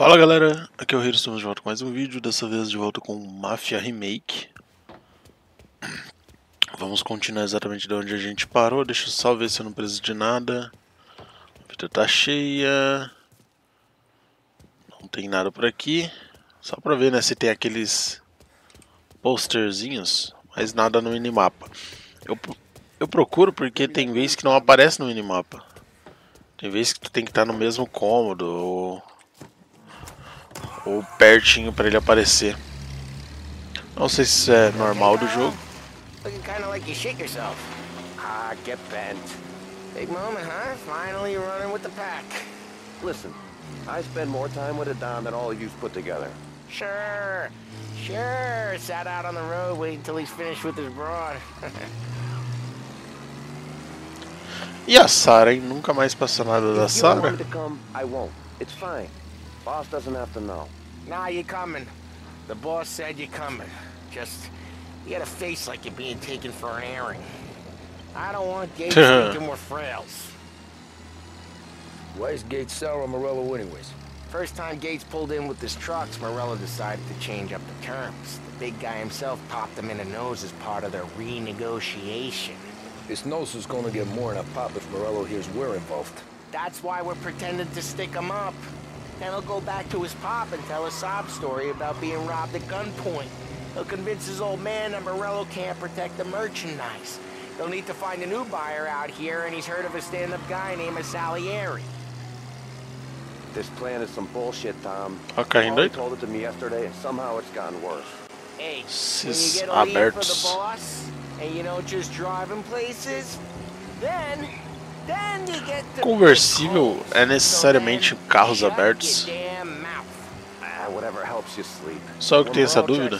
Fala galera, aqui é o Hiro, estamos de volta com mais um vídeo, dessa vez de volta com Mafia Remake. Vamos continuar exatamente de onde a gente parou, deixa eu só ver se eu não preciso de nada. A vida tá cheia. Não tem nada por aqui. Só pra ver né, se tem aqueles posterzinhos, mas nada no minimapa. Eu, eu procuro porque tem vezes que não aparece no minimapa. Tem vezes que tu tem que estar no mesmo cômodo ou ou pertinho para ele aparecer. Não sei se isso é normal do jogo. Looking kind of like you shit yourself. Ah, get bent. Big moment, huh? Finally you're running with the pack. Listen, I spend more time with a Don than all of you put together. Sure, sure. Sat out on the road waiting till he's finished with his broad. e a Sarah, hein? Nunca mais passou nada da Sarah? I won't. It's fine. Boss doesn't have to know. Nah, you're coming. The boss said you're coming. Just, you got a face like you're being taken for an airing. I don't want Gates thinking we're frails. Why is Gates sour on Morello anyways? First time Gates pulled in with his trucks, Morello decided to change up the terms. The big guy himself popped him in the nose as part of their renegotiation. His nose is gonna get more than a pop if Morello hears we're involved. That's why we're pretending to stick him up. Then he'll go back to his pop and tell a sob story about being robbed at gunpoint. He'll convince his old man that Morello can't protect the merchandise. They'll need to find a new buyer out here, and he's heard of a stand-up guy named Salieri. This plan is some bullshit, Tom. Okay, Paulie told it to me yesterday, and somehow it's gotten worse. Hey, when you get a lead for the boss, and you don't just drive him places, then Conversível é necessariamente carros abertos? Só que tenho essa dúvida.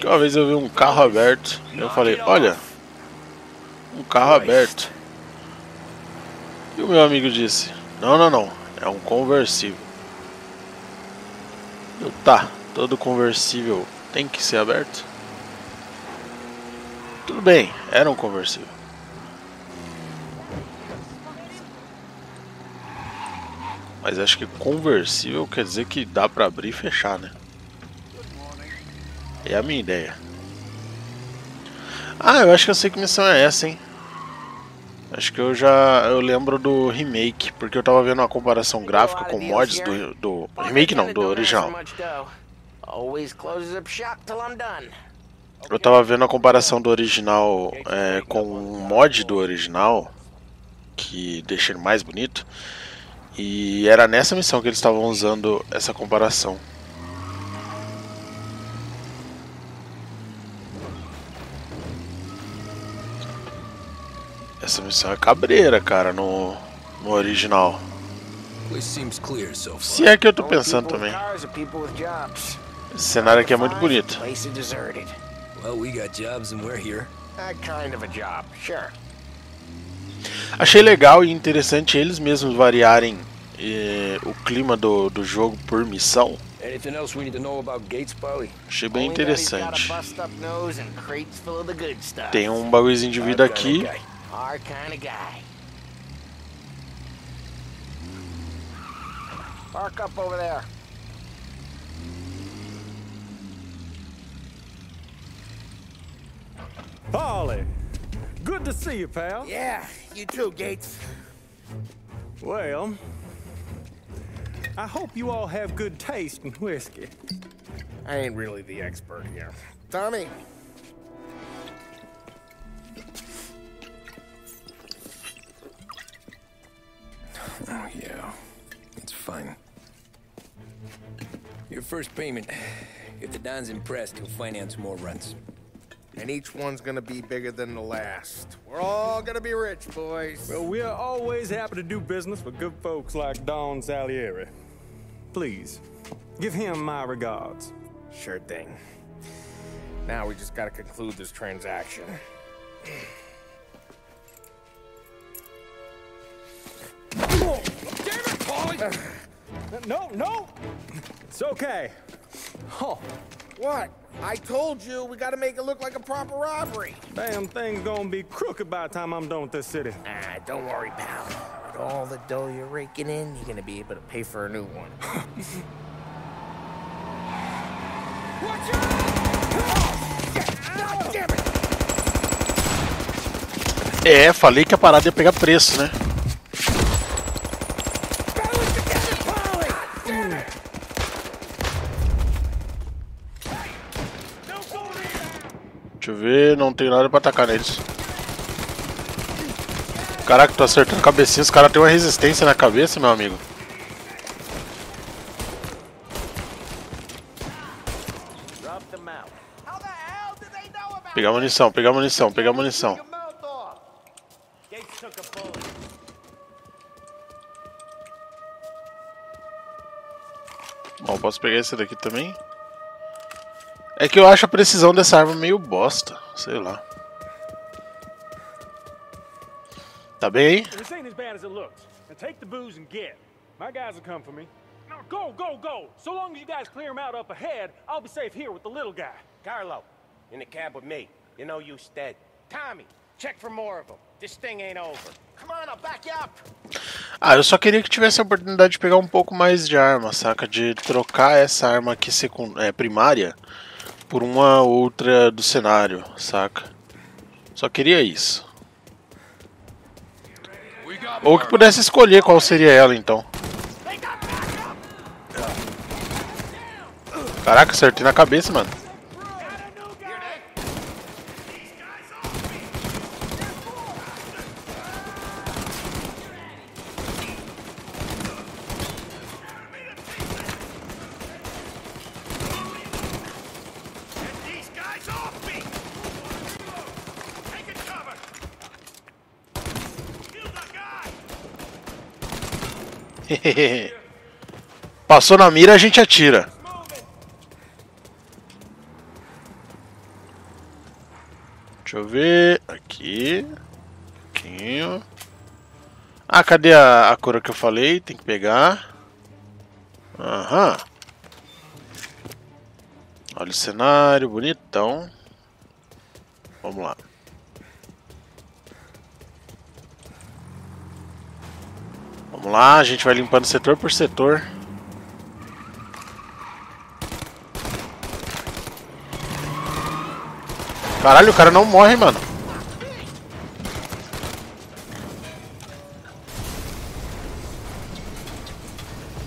Que uma vez eu vi um carro aberto e eu falei, olha, um carro aberto. E o meu amigo disse, não, não, não, é um conversível. Eu, tá, todo conversível tem que ser aberto? Tudo bem, era um conversível. Mas acho que conversível quer dizer que dá pra abrir e fechar, né? É a minha ideia. Ah, eu acho que eu sei que missão é essa, hein? Acho que eu já eu lembro do remake, porque eu tava vendo uma comparação gráfica com mods do, do remake não, do original. Always closes up shop till I'm done. Eu tava vendo a comparação do original é, com um mod do original, que deixa ele mais bonito, e era nessa missão que eles estavam usando essa comparação. Essa missão é cabreira, cara, no, no original. Se é que eu tô pensando também. Esse cenário aqui é muito bonito. Well, we got jobs and we're here. That kind of a job, sure. Achei legal e interessante eles mesmos variarem eh, o clima do, do jogo por missão. Achei bem interessante. Tem um bagulhozinho de vida aqui. Park up over there. Polly, good to see you, pal. Yeah, you too, Gates. Well, I hope you all have good taste in whiskey. I ain't really the expert here. Tommy. Oh, yeah. It's fine. Your first payment. If the Don's impressed, he'll finance more runs and each one's gonna be bigger than the last. We're all gonna be rich, boys. Well, we're always happy to do business with good folks like Don Salieri. Please, give him my regards. Sure thing. Now we just gotta conclude this transaction. Damn it, Paulie! no, no! It's okay. Oh. What? I told you, we gotta make it look like a proper robbery. Damn thing's gonna be crooked by the time I'm done with this city. Ah, don't worry, pal. With all the dough you're raking in, you're gonna be able to pay for a new one. É, falei que a parada ia pegar preço, né? Deixa eu ver, não tem nada pra atacar neles. Caraca, tô acertando a cabecinha, os caras têm uma resistência na cabeça, meu amigo. Pegar munição, pegar munição, pegar munição. Bom, posso pegar esse daqui também? É que eu acho a precisão dessa arma meio bosta, sei lá. Tá bem aí? This ain't as bad as it looks. Now take the booze and get. My guys will come for me. Now go, go, go! So long as you guys clear him out up ahead, I'll be safe here with the little guy. Carlo, in the cab with me. You know you dead. Tommy, check for more of them. This thing ain't over. Come on, I'll back you up. Ah, eu só queria que tivesse a oportunidade de pegar um pouco mais de arma, saca? De trocar essa arma aqui secund... é, primária por uma outra do cenário, saca? Só queria isso. Ou que pudesse escolher qual seria ela, então. Caraca, acertei na cabeça, mano. These guys off me! Taking cover! Kill the guy! Passou na mira, a gente atira. Deixa eu ver. Aqui. Pouquinho. Ah, cadê a, a cor que eu falei? Tem que pegar. Aham. Olha o cenário, bonitão. Vamos lá. Vamos lá, a gente vai limpando setor por setor. Caralho, o cara não morre, mano.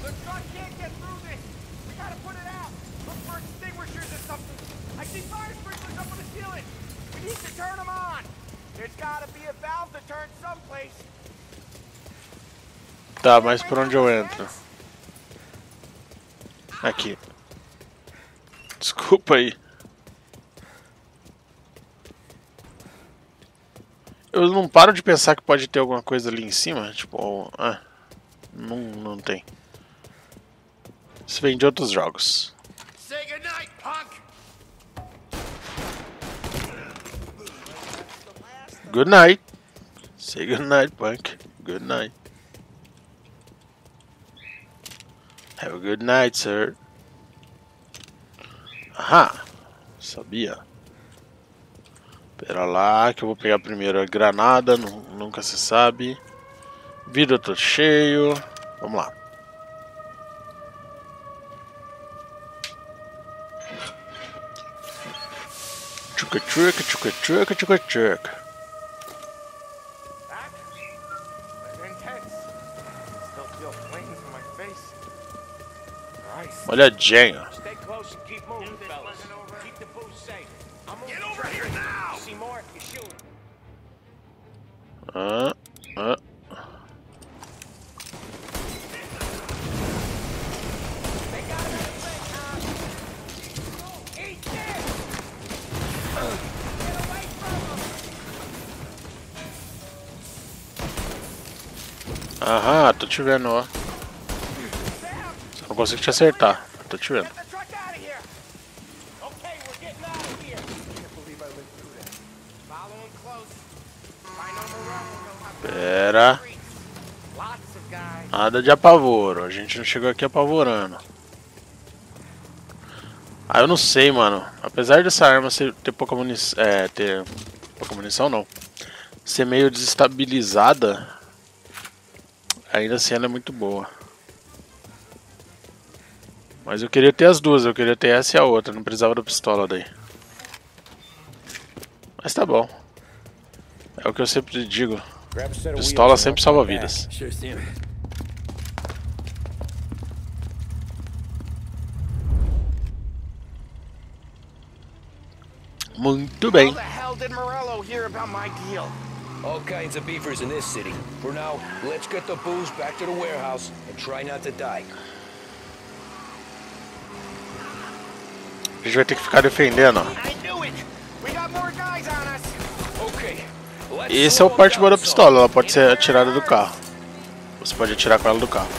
The truck can't get through this! We gotta put it out! Look for extinguishers or something! I see fire sprinklers up on the ceiling! We need to turn them on! There's gotta be a valve to turn someplace! Tá, mas por onde eu entro? Aqui. Desculpa aí. Eu não paro de pensar que pode ter alguma coisa ali em cima. Tipo, ah, não, não tem. Isso vem de outros jogos. Good night. Say good night, punk. Good night. Have a good night, sir. Aham. Sabia. Pera lá, que eu vou pegar primeiro a granada, nu- nunca se sabe. Vidro todo cheio. Vamos lá. Tchuca tchuca, tchuca tchuca, tchuca tchuca. Shoot. Ah, ah. Aham, tô te vendo, ó. Só não consigo te acertar. Tô te vendo. Pera. Nada de apavoro. A gente não chegou aqui apavorando. Ah, eu não sei, mano. Apesar dessa arma ser, ter pouca munição. É, ter. Pouca munição não. Ser meio desestabilizada. Ainda assim ela é muito boa. Mas eu queria ter as duas, eu queria ter essa e a outra, não precisava da pistola daí. Mas tá bom. É o que eu sempre digo. Pistola sempre salva vidas. Thing. Muito bem. All kinds of beefers in this city. For now, let's get the booze back to the warehouse and try not to die. Gente vai ter que ficar defendendo, Esse é o parte boa da pistola, ela pode ser atirada do carro. Você pode atirar com ela do carro.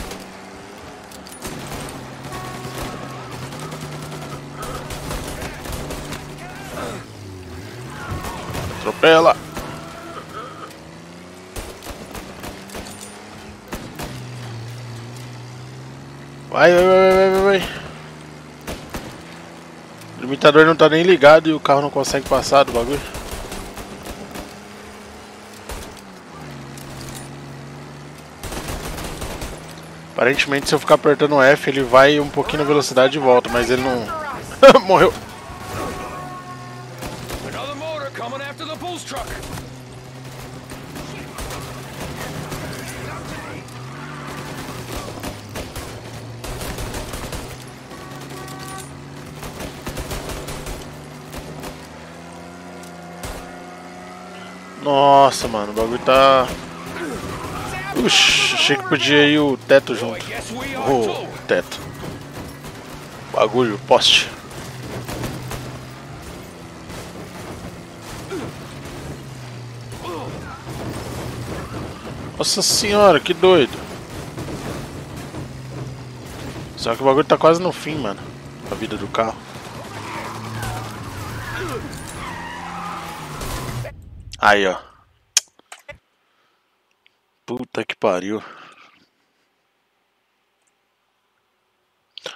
Atropela! Vai, vai, vai, vai. O limitador não tá nem ligado e o carro não consegue passar do bagulho. Aparentemente se eu ficar apertando F ele vai um pouquinho na velocidade e volta, mas ele não. Morreu. Nossa, mano, o bagulho tá. Uxi, achei que podia ir o teto junto. O too. teto. Bagulho, poste. Nossa senhora, que doido. Só que o bagulho tá quase no fim, mano. A vida do carro. Aí, ó. Puta que pariu.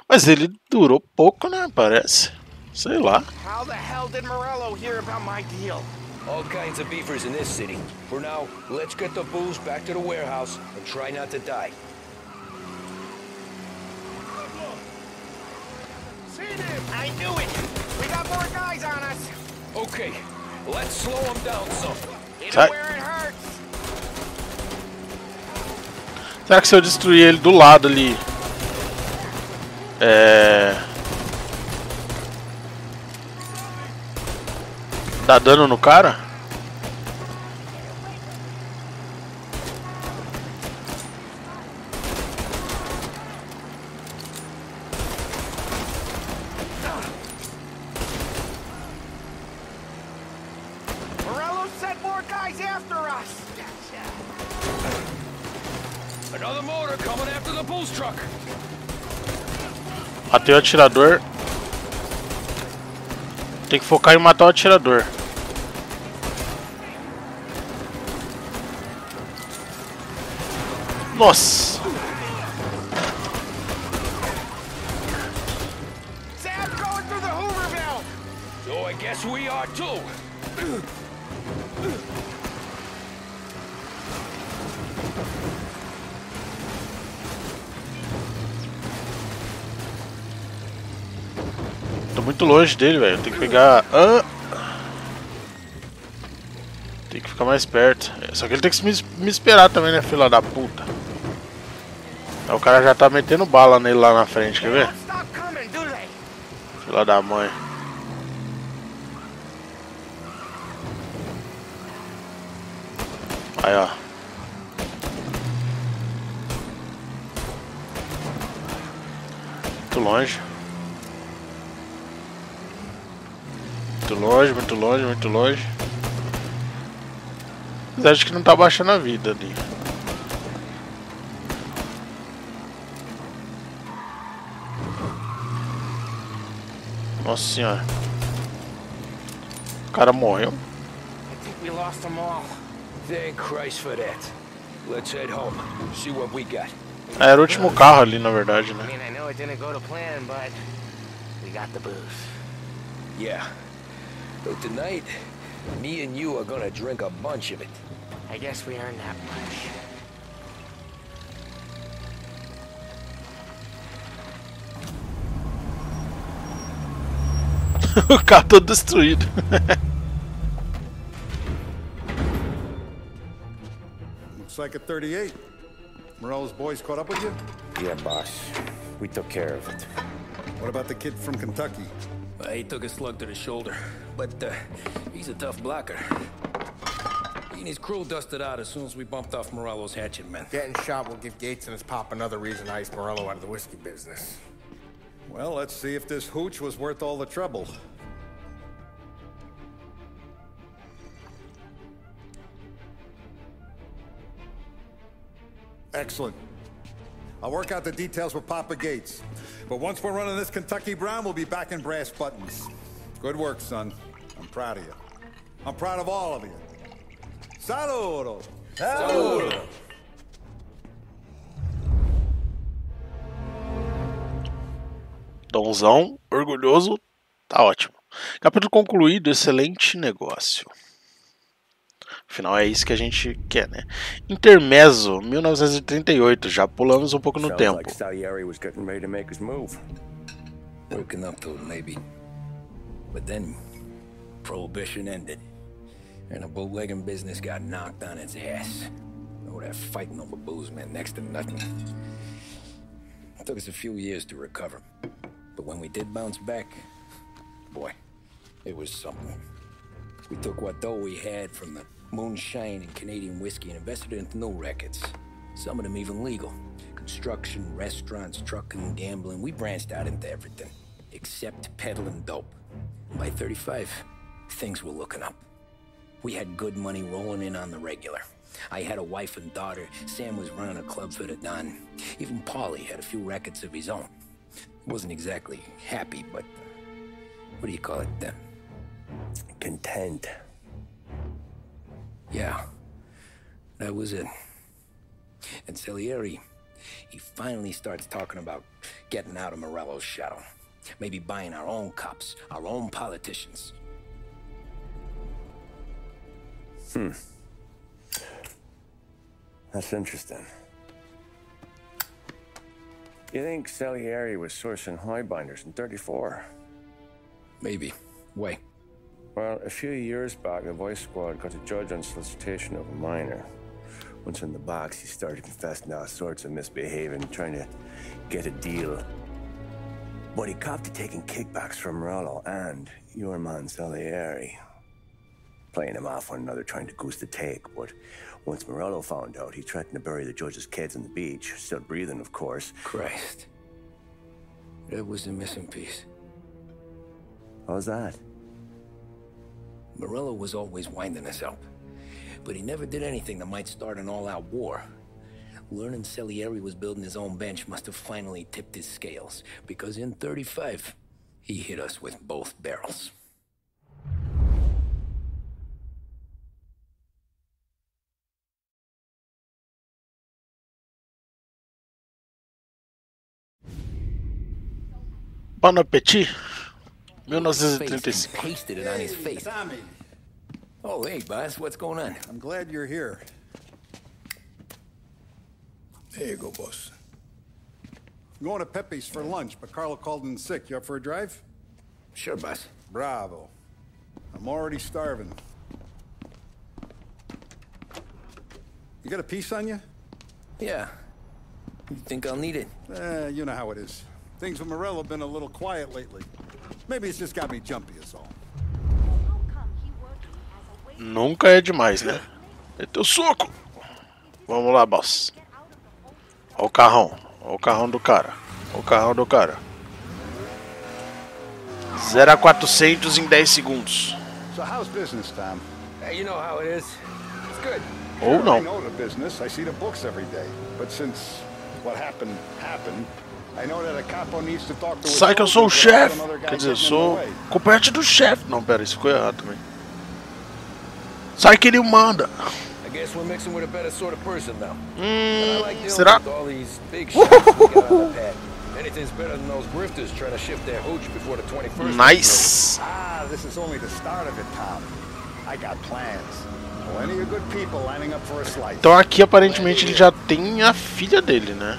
Mas ele durou pouco, né? Parece. Sei lá. How the hell did Morello hear about my deal? All kinds of beefers in this city. For now, let's get the booze back to the warehouse and try not to die. I knew it! We got more guys on us! Okay, let's slow them down some. Sai. him! Será que se eu destruir ele do lado ali. É. Dá dano no cara? Morello sent more guys after us! Another motor coming after the booze truck. Matei o atirador. Tem que focar em matar o atirador. Nossa! Longe dele, velho. Tem que pegar. Ah! Tem que ficar mais perto. Só que ele tem que me, esperar também, né, fila da puta? O cara já tá metendo bala nele lá na frente, quer ver? Fila da mãe. Aí, ó. Muito longe. Muito longe, muito longe, muito longe. Mas acho que não tá baixando a vida ali. Nossa senhora. O cara morreu. I think we lost them all. Thank Christ for that. Let's head home. See what we got. Ah, Era o último carro ali, na verdade, I né? mean, I know it didn't go to plan, but we got the booze. Yeah. Though tonight, me and you are gonna drink a bunch of it. I guess we earned that much. o carro todo destruído. Looks like a 38. Morello's boys caught up with you? Yeah, boss. We took care of it. What about the kid from Kentucky? Uh, he took a slug to the shoulder, but uh, he's a tough blocker. He and his crew dusted out as soon as we bumped off Morello's hatchet men. Getting shot will give Gates and his pop another reason to ice Morello out of the whiskey business. Well, let's see if this hooch was worth all the trouble. Excellent. I'll work out the details with Papa Gates. But once we're running this Kentucky Brown, we'll be back in brass buttons. Good work, son. I'm proud of you. I'm proud of all of you. Saludo! Donzão, orgulhoso, tá ótimo. Capítulo concluído, excelente negócio. Afinal, é isso que a gente quer, né? Intermezzo, 1938, já pulamos um pouco no tempo. like Salieri was getting ready to make his move. Working up to it, maybe. But then, Prohibition ended. And the bootlegging business got knocked on its ass. Oh, that fighting over booze meant next to nothing. It took us a few years to recover. But when we did bounce back, boy, it was something. We took what dough we had from the moonshine and Canadian whiskey and invested into new records. Some of them even legal. Construction, restaurants, trucking, gambling. We branched out into everything. Except peddling dope. By 35, things were looking up. We had good money rolling in on the regular. I had a wife and daughter. Sam was running a club for the Don. Even Paulie had a few records of his own. Wasn't exactly happy, but what do you call it then? Content. Yeah, that was it. And Salieri, he finally starts talking about getting out of Morello's shadow. Maybe buying our own cops, our own politicians. Hmm. That's interesting. You think Salieri was sourcing highbinders in 34? Maybe. Wait. Well, a few years back, the voice squad got a judge on solicitation of a minor. Once in the box, he started confessing all sorts of misbehaving, trying to get a deal. But he copped to taking kickbacks from Morello and your man Salieri. Playing them off one another, trying to goose the take, but once Morello found out, he threatened to bury the judge's kids on the beach. Still breathing, of course. Christ. That was the missing piece. How's that? Morello was always winding us up. But he never did anything that might start an all-out war. Learning Salieri was building his own bench must have finally tipped his scales. Because in 35, he hit us with both barrels. Bon Appetit, Face 1935. and pasted it on his face. Tommy, Oh, hey, boss, what's going on? I'm glad you're here. There you go, boss. I'm going to Pepe's for lunch, but Carlo called in sick. You up for a drive? Sure, boss. Bravo. I'm already starving. You got a piece on you? Yeah. You think I'll need it? Eh, you know how it is. Things with Morello have been a little quiet lately. Maybe it's just got me jumpy, is all. Nunca é demais, né? Meteu soco. Vamos lá, boss. Ó o carrão. Ó o carrão do cara. Ó o carrão do cara. 0 a 400 em 10 segundos. So how's business, Tom? Hey, you know how it is. It's good. Ou I não. know the business. I see the books every day. But since what happened happened, Sai que eu sou o chefe. Quer dizer, eu sou compete do chefe. Não, pera, isso ficou errado também. Sai que ele manda. Hum, será? with all these big shots we got on the pad. Anything's better than those grifters trying to shift their hooch before the 21st. Nice. Ah, this is only the start of it, Tom. I got plans. Plenty of good people lining up for a slice. Então aqui aparentemente ele já tem a filha dele, né?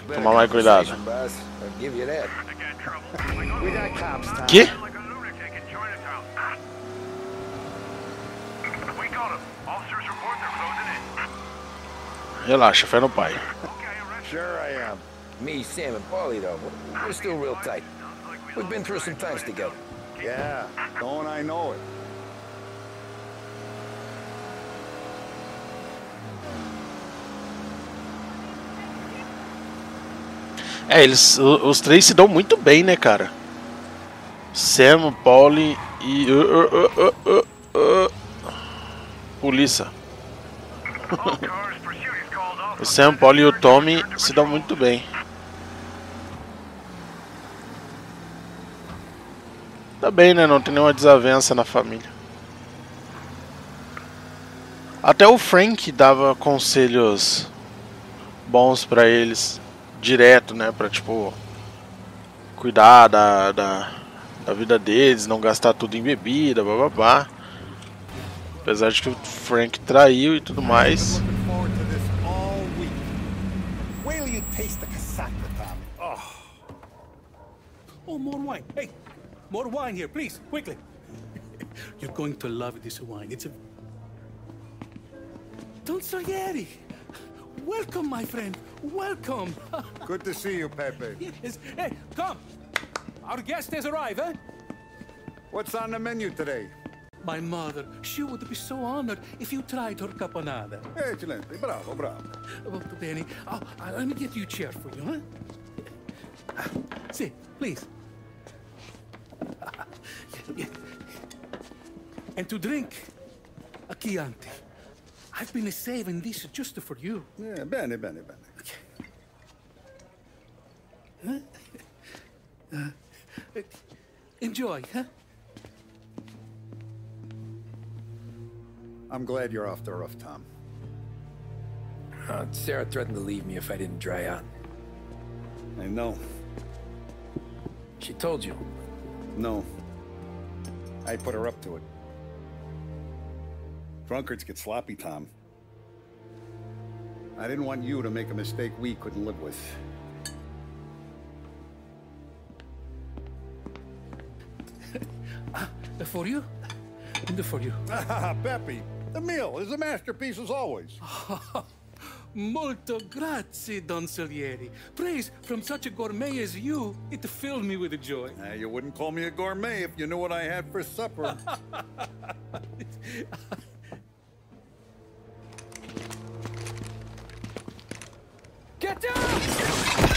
better Tomar mais cuidado. conversation, boss. I'll give you that. We got cops, Tom. Que? Like a lunatic in Chinatown. We got him. Officers report they're closing in. Relaxa, fé no pai. Okay, arrest Sure I am. Me, Sam, and Paulie, though, we're still real tight. We've been through some times together. Yeah, don't I know it. É, eles, os três se dão muito bem, né, cara? Sam, Polly e. uh, uh, uh, uh, uh, uh. Polícia. O Sam, Polly e o Tommy se dão muito bem. Tá bem, né? Não tem nenhuma desavença na família. Até o Frank dava conselhos bons pra eles, direto, né? Pra tipo cuidar da, da, da vida deles, não gastar tudo em bebida, bababá. Apesar de que o Frank traiu e tudo mais. Oh, Oh, more wine. Hey, more wine here, please, quickly. You're going to love this wine. It's a. Don Salieri! Welcome, my friend. Welcome. good to see you, Pepe. yes. Hey, come. Our guest has arrived, eh? What's on the menu today? My mother, she would be so honored if you tried her caponata. Excelente, bravo, bravo. Molto bene. Oh, uh, let me get you a chair for you, huh? Ah, Sit, please. And to drink, a Chianti. I've been saving this just for you. Yeah, bene, bene, bene. Enjoy, huh? I'm glad you're off the roof, Tom. Uh, Sarah threatened to leave me if I didn't dry out. I know. She told you. No. I put her up to it. Drunkards get sloppy, Tom. I didn't want you to make a mistake we couldn't live with. For you? And for you. Ah, Peppy, the meal is a masterpiece as always. Molto grazie, Don Salieri. Praise from such a gourmet as you, it filled me with joy. Ah, you wouldn't call me a gourmet if you knew what I had for supper. Get down!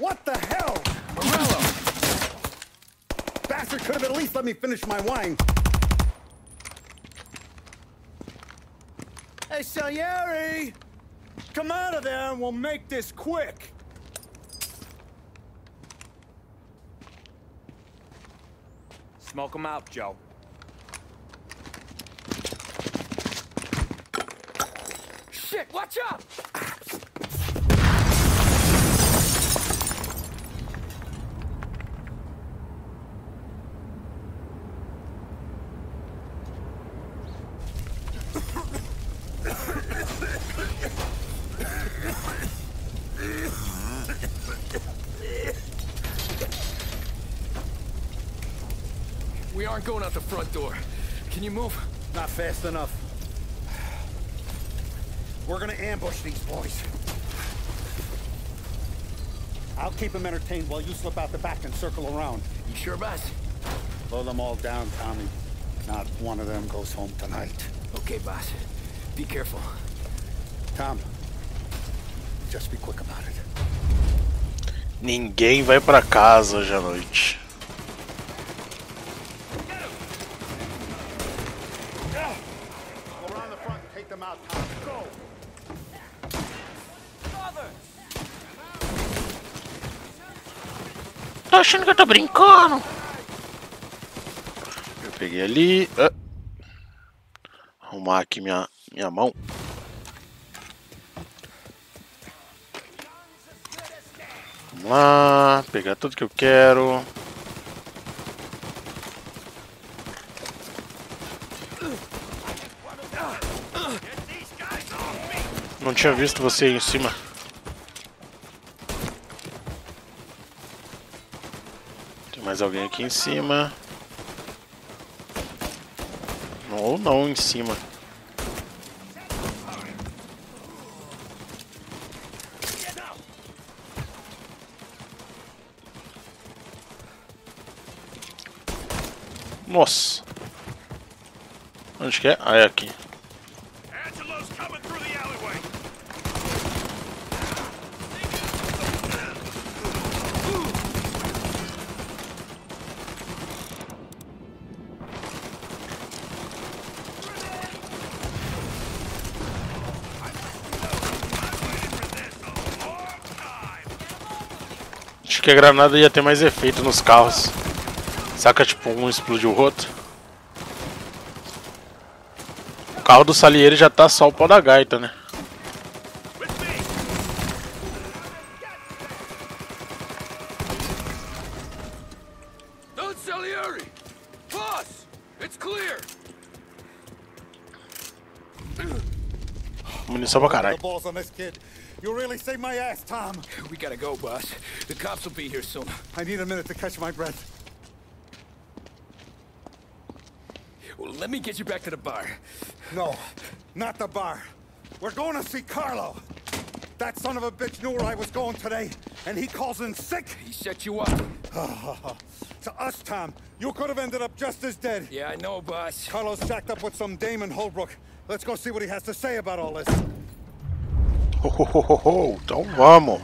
what the hell? Morello! Bastard could have at least let me finish my wine. Hey, Salieri! Come out of there and we'll make this quick. Smoke him out, Joe. Shit, watch out! We aren't going out the front door. Can you move? Not fast enough. We're gonna ambush these boys. I'll keep them entertained while you slip out the back and circle around. You sure, boss? Blow them all down, Tommy. Not one of them goes home tonight. Okay, boss. Be careful. Tom, just be quick about it. Ninguém vai pra casa hoje à noite. Achando que eu tô brincando? Eu peguei ali. Ah. Arrumar aqui minha, minha mão. Vamos lá, pegar tudo que eu quero. Não tinha visto você aí em cima. Mais alguém aqui em cima. Ou não em cima. Nossa. Onde que é? Ah, é aqui. Que a granada ia ter mais efeito nos carros. Saca, tipo, um explodiu o outro. O carro do Salieri já tá só o pau da gaita, né? Munição pra caralho. The balls on this kid. You really saved my ass, Tom. We gotta go, boss. The cops will be here soon. I need a minute to catch my breath. Well, let me get you back to the bar. No, not the bar. We're going to see Carlo. That son of a bitch knew where I was going today, and he calls in sick. He set you up. to us, Tom, you could have ended up just as dead. Yeah, I know, boss. Carlo's shacked up with some Damon Holbrook. Let's go see what he has to say about all this. Ho, ho, ho. Então vamos.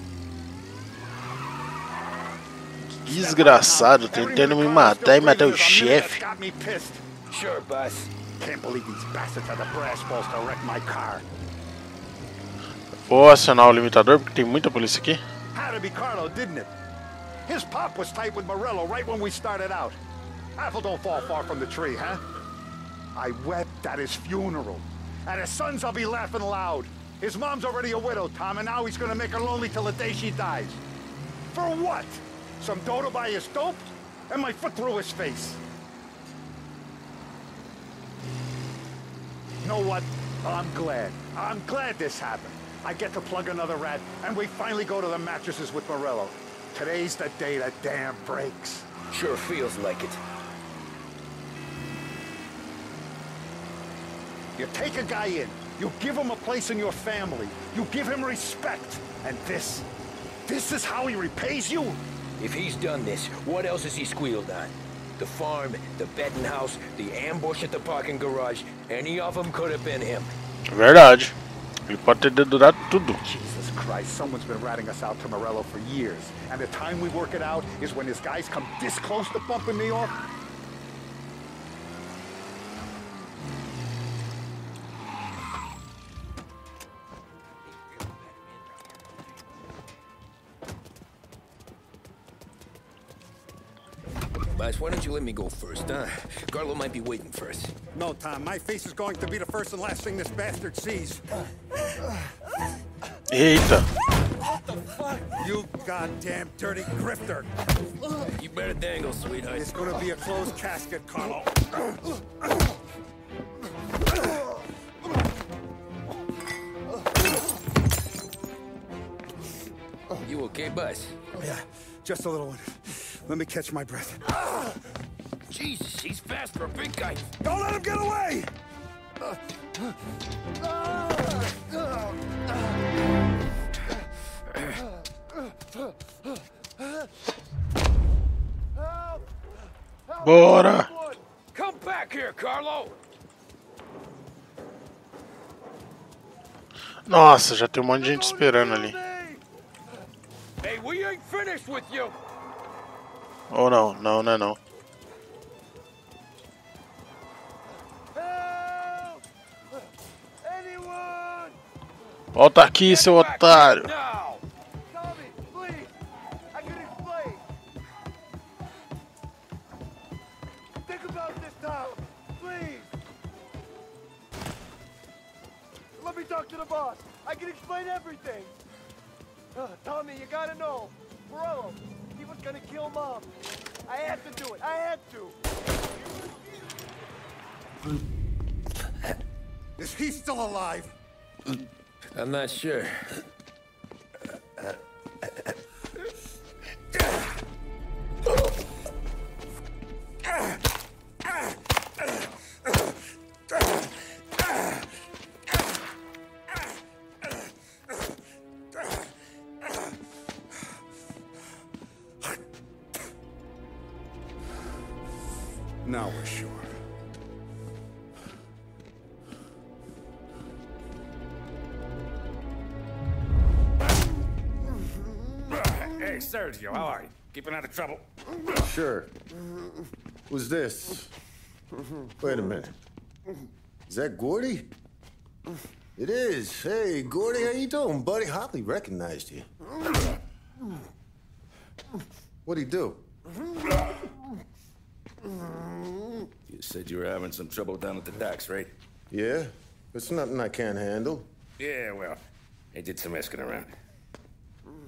Desgraçado, tentando me matar e matar o chefe. Got me pissed. Sure, boss. Can't believe these bastards had the brass balls to wreck my car. Vou acionar o limitador porque tem muita polícia aqui. Had to be Carlo, didn't it? His pop was tight with Morello right when we started out. Apple don't fall far from the tree, huh? I wept at his funeral. At his sons, I'll be laughing loud. His mom's already a widow, Tom, and now he's gonna make her lonely till the day she dies. For what? Some dodo by his dope? And my foot through his face. You know what? I'm glad. I'm glad this happened. I get to plug another rat, and we finally go to the mattresses with Morello. Today's the day the dam breaks. Sure feels like it. You take a guy in, you give him a place in your family, you give him respect, and this, this is how he repays you? If he's done this, what else has he squealed on? The farm, the betting house, the ambush at the parking garage. Any of them could have been him. Verdade. Ele pode ter dedurado tudo. Jesus Christ, someone's been ratting us out to Morello for years, and the time we work it out is when his guys come this close to bumping me off. Me go first, huh? Carlo might be waiting for us. No, Tom, my face is going to be the first and last thing this bastard sees. Eita. You goddamn dirty grifter. You better dangle, sweetheart. It's gonna be a closed casket, Carlo. You okay, boss? Oh, yeah, just a little one. Let me catch my breath. Jesus, he's fast for a big guy. Don't let him get away! Bora. Come back here, Carlo. Nossa, já tem um monte de gente esperando ali. Hey, we ain't finished with you. Ou não, não, não é não. Volta aqui, seu otário. talk to the boss. I can explain everything. Tommy, you gotta know. I to do it. I to. Is he still alive? Uh, I'm not sure. of trouble? Sure. Who's this? Wait a minute. Is that Gordy? It is. Hey, Gordy, how you doing, buddy? Hardly recognized you. What'd he do? You said you were having some trouble down at the docks, right? Yeah? It's nothing I can't handle. Yeah, well, I did some asking around.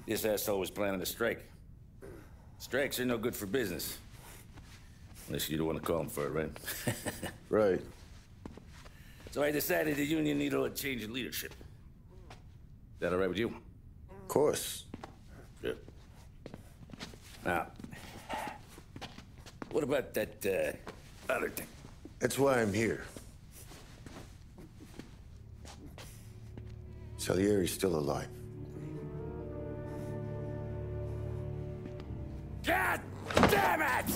This asshole was planning a strike. Strikes are no good for business. Unless you don't want to call them for it, right? right. So I decided the union needed a change in leadership. Is that all right with you? Of course. Good. Now, what about that uh, other thing? That's why I'm here. Salieri's still alive. God damn it!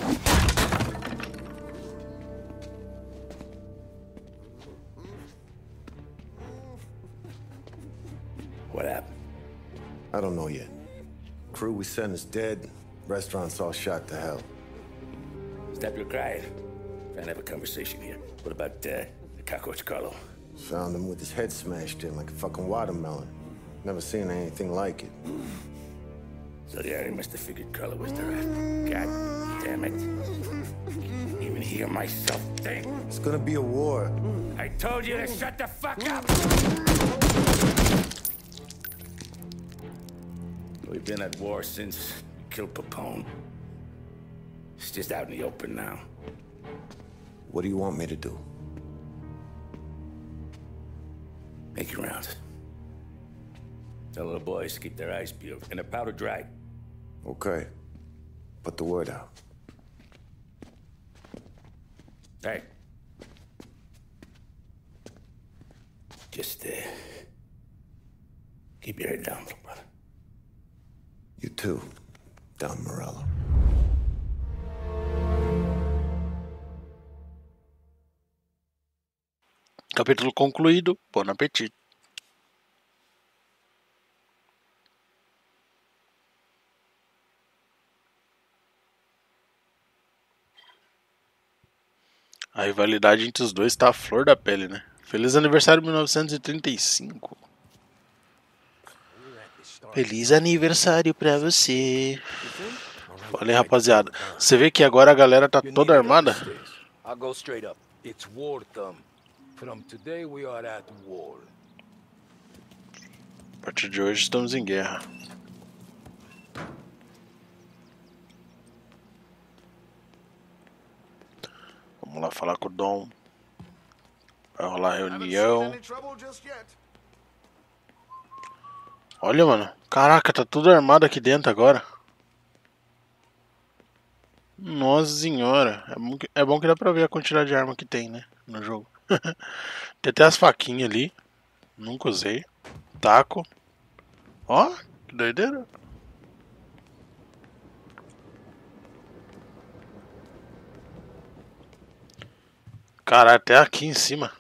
What happened? I don't know yet. Crew we sent is dead. Restaurant's all shot to hell. Stop your crying. Trying to have a conversation here. What about uh, the cockroach Carlo? Found him with his head smashed in like a fucking watermelon. Never seen anything like it. So the area must have figured Carlo was the rat. God damn it. Can't even hear myself think. It's gonna be a war. I told you to shut the fuck up! We've been at war since we killed Papone. It's just out in the open now. What do you want me to do? Make your rounds. Tell the boys to keep their eyes peeled and their powder dry. Okay. Put the word out. Hey. Just, uh... Keep your head down, little brother. You too, Don Morello. Capítulo concluído. Bom apetite. A rivalidade entre os dois tá à flor da pele, né? Feliz aniversário 1935. Feliz aniversário pra você. Falei, rapaziada. Você vê que agora a galera tá toda armada? I'll go straight up. It's war, Thumb. From today, we are at war. A partir de hoje estamos em guerra. Vamos lá falar com o Dom. Vai rolar reunião. Olha, mano. Caraca, tá tudo armado aqui dentro agora. Nossa senhora. É bom, que, é bom que dá pra ver a quantidade de arma que tem, né? No jogo. tem até as faquinhas ali. Nunca usei. Taco. Ó, que doideira. Cara, até aqui em cima.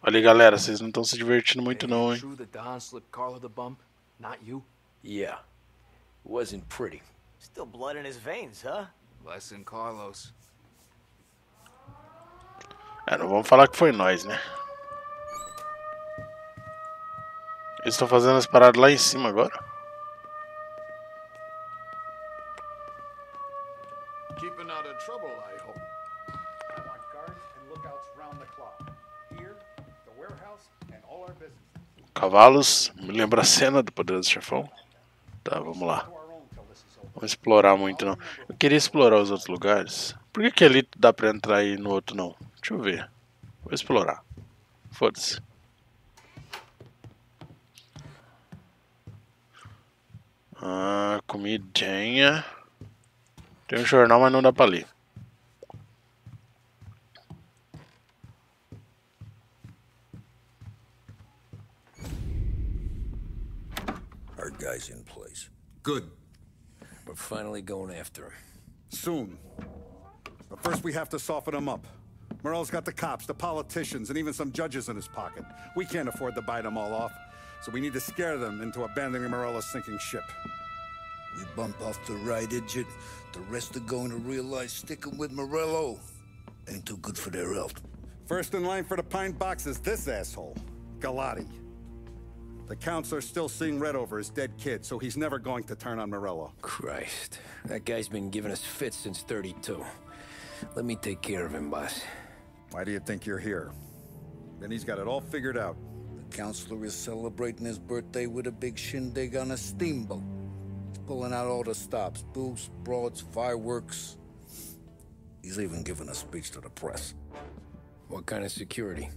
Olha aí, galera, vocês não estão se divertindo muito não, hein? True that Don slipped Carlo the bump, not you. Yeah. It wasn't pretty. Still blood in his veins, huh? Less than Carlos. É, não vamos falar que foi nós, né? Eles estão fazendo as paradas lá em cima agora. Cavalos Me lembra a cena do Poderoso Chefão? Tá, vamos lá. Vamos explorar muito não. Eu queria explorar os outros lugares. Por que, que ali dá pra entrar e no outro não? Deixa eu ver. Vou explorar. Foda-se. Ah, comidinha. Tem um jornal, mas não dá pra ler. Guy's in place. Good. We're finally going after him. Soon. But first we have to soften him up. Morello's got the cops, the politicians, and even some judges in his pocket. We can't afford to bite them all off, so we need to scare them into abandoning Morello's sinking ship. We bump off the right idiot, the rest are going to realize sticking with Morello ain't too good for their health. First in line for the pine box is this asshole, Galati. The counselor's still seeing red over his dead kid, so he's never going to turn on Morello. Christ. That guy's been giving us fits since 32. Let me take care of him, boss. Why do you think you're here? Then he's got it all figured out. The counselor is celebrating his birthday with a big shindig on a steamboat. He's pulling out all the stops booze, broads, fireworks. He's even giving a speech to the press. What kind of security?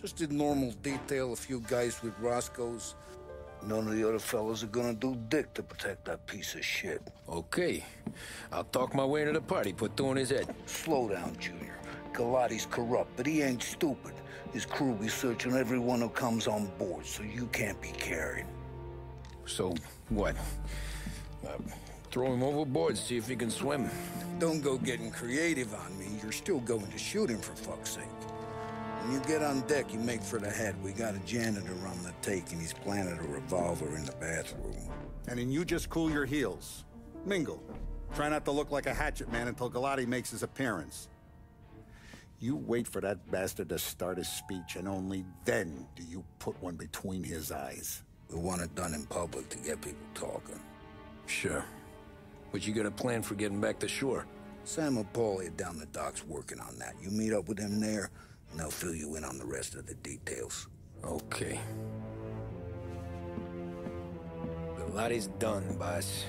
Just in normal detail, a few guys with Roscoe's. None of the other fellas are gonna do dick to protect that piece of shit. Okay. I'll talk my way into the party, put two in his head. Slow down, Junior. Galati's corrupt, but he ain't stupid. His crew be searching everyone who comes on board, so you can't be carried. So, what? Uh, throw him overboard, see if he can swim. Don't go getting creative on me. You're still going to shoot him, for fuck's sake. When you get on deck, you make for the head. We got a janitor on the take, and he's planted a revolver in the bathroom. And then you just cool your heels. Mingle. Try not to look like a hatchet man until Galati makes his appearance. You wait for that bastard to start his speech, and only then do you put one between his eyes. We want it done in public to get people talking. Sure. But you got a plan for getting back to shore? Sam and Paulie are down the docks working on that. You meet up with them there, and they'll fill you in on the rest of the details. Okay. Galati's done, boss.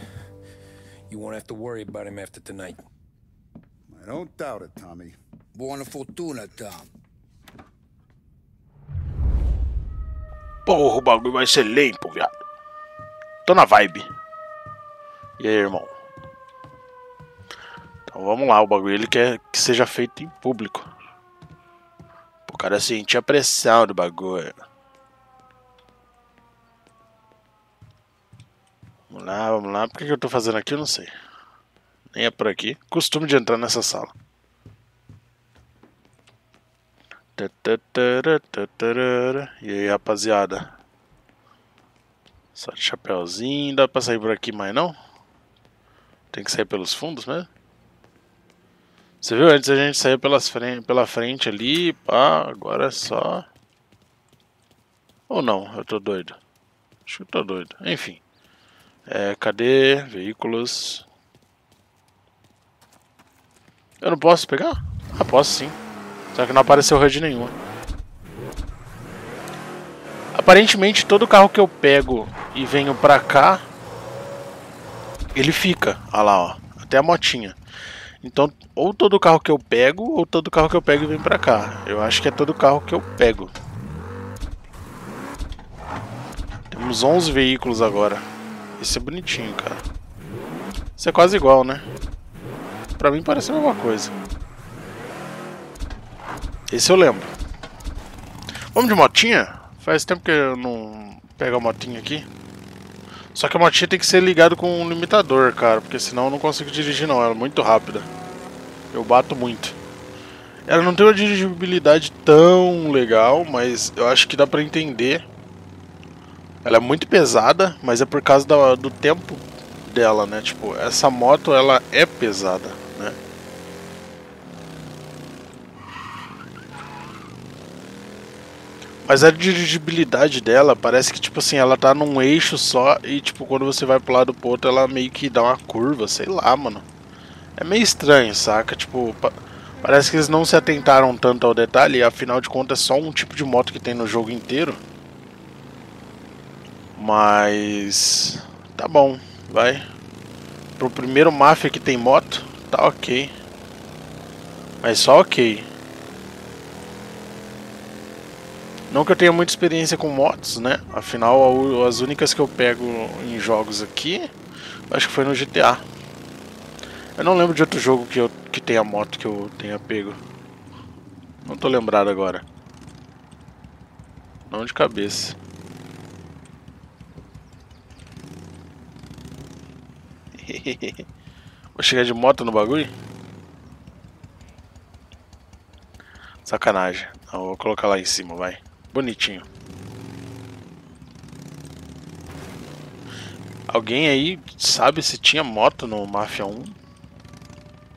You won't have to worry about him after tonight. I don't doubt it, Tommy. Buona fortuna, Tom. Porra, o bagulho vai ser limpo, viado. Tô na vibe. E aí, irmão? Então vamos lá, o bagulho ele quer que seja feito em público. O cara sentir a pressão do bagulho. Vamos lá, vamos lá. Por que eu tô fazendo aqui? Eu não sei. Nem é por aqui. Costume de entrar nessa sala. E aí, rapaziada? Só de chapéuzinho. Dá pra sair por aqui mais não? Tem que sair pelos fundos mesmo? Você viu? Antes a gente saiu pelas pela frente ali. Pá, agora é só... Ou não? Eu tô doido. Acho que eu tô doido. Enfim. É, cadê? Veículos. Eu não posso pegar? Ah, posso sim. Só que não apareceu HUD nenhuma. Aparentemente todo carro que eu pego e venho pra cá, ele fica. Olha lá, ó. Até a motinha. Então, ou todo carro que eu pego, ou todo carro que eu pego vem pra cá. Eu acho que é todo carro que eu pego. Temos 11 veículos agora. Esse é bonitinho, cara. Isso é quase igual, né? Pra mim parece a mesma coisa. Esse eu lembro. Vamos de motinha? Faz tempo que eu não pego a motinha aqui. Só que a motinha tem que ser ligado com um limitador, cara. Porque senão eu não consigo dirigir não. Ela é muito rápida. Eu bato muito. Ela não tem uma dirigibilidade tão legal, mas eu acho que dá pra entender. Ela é muito pesada, mas é por causa do tempo dela, né? Tipo, essa moto, ela é pesada, né? Mas a dirigibilidade dela parece que, tipo assim, ela tá num eixo só e, tipo, quando você vai pro lado pro outro, ela meio que dá uma curva, sei lá, mano. É meio estranho, saca? Tipo, pa parece que eles não se atentaram tanto ao detalhe, e afinal de contas é só um tipo de moto que tem no jogo inteiro. Mas. Tá bom, vai. Pro primeiro máfia que tem moto, tá ok. Mas só ok. Não que eu tenha muita experiência com motos, né? Afinal, as únicas que eu pego em jogos aqui, acho que foi no GTA. Eu não lembro de outro jogo que, eu, que tenha moto que eu tenha pego. Não tô lembrado agora. Não de cabeça. Vou chegar de moto no bagulho? Sacanagem. Vou colocar lá em cima, vai. Bonitinho. Alguém aí sabe se tinha moto no Mafia 1?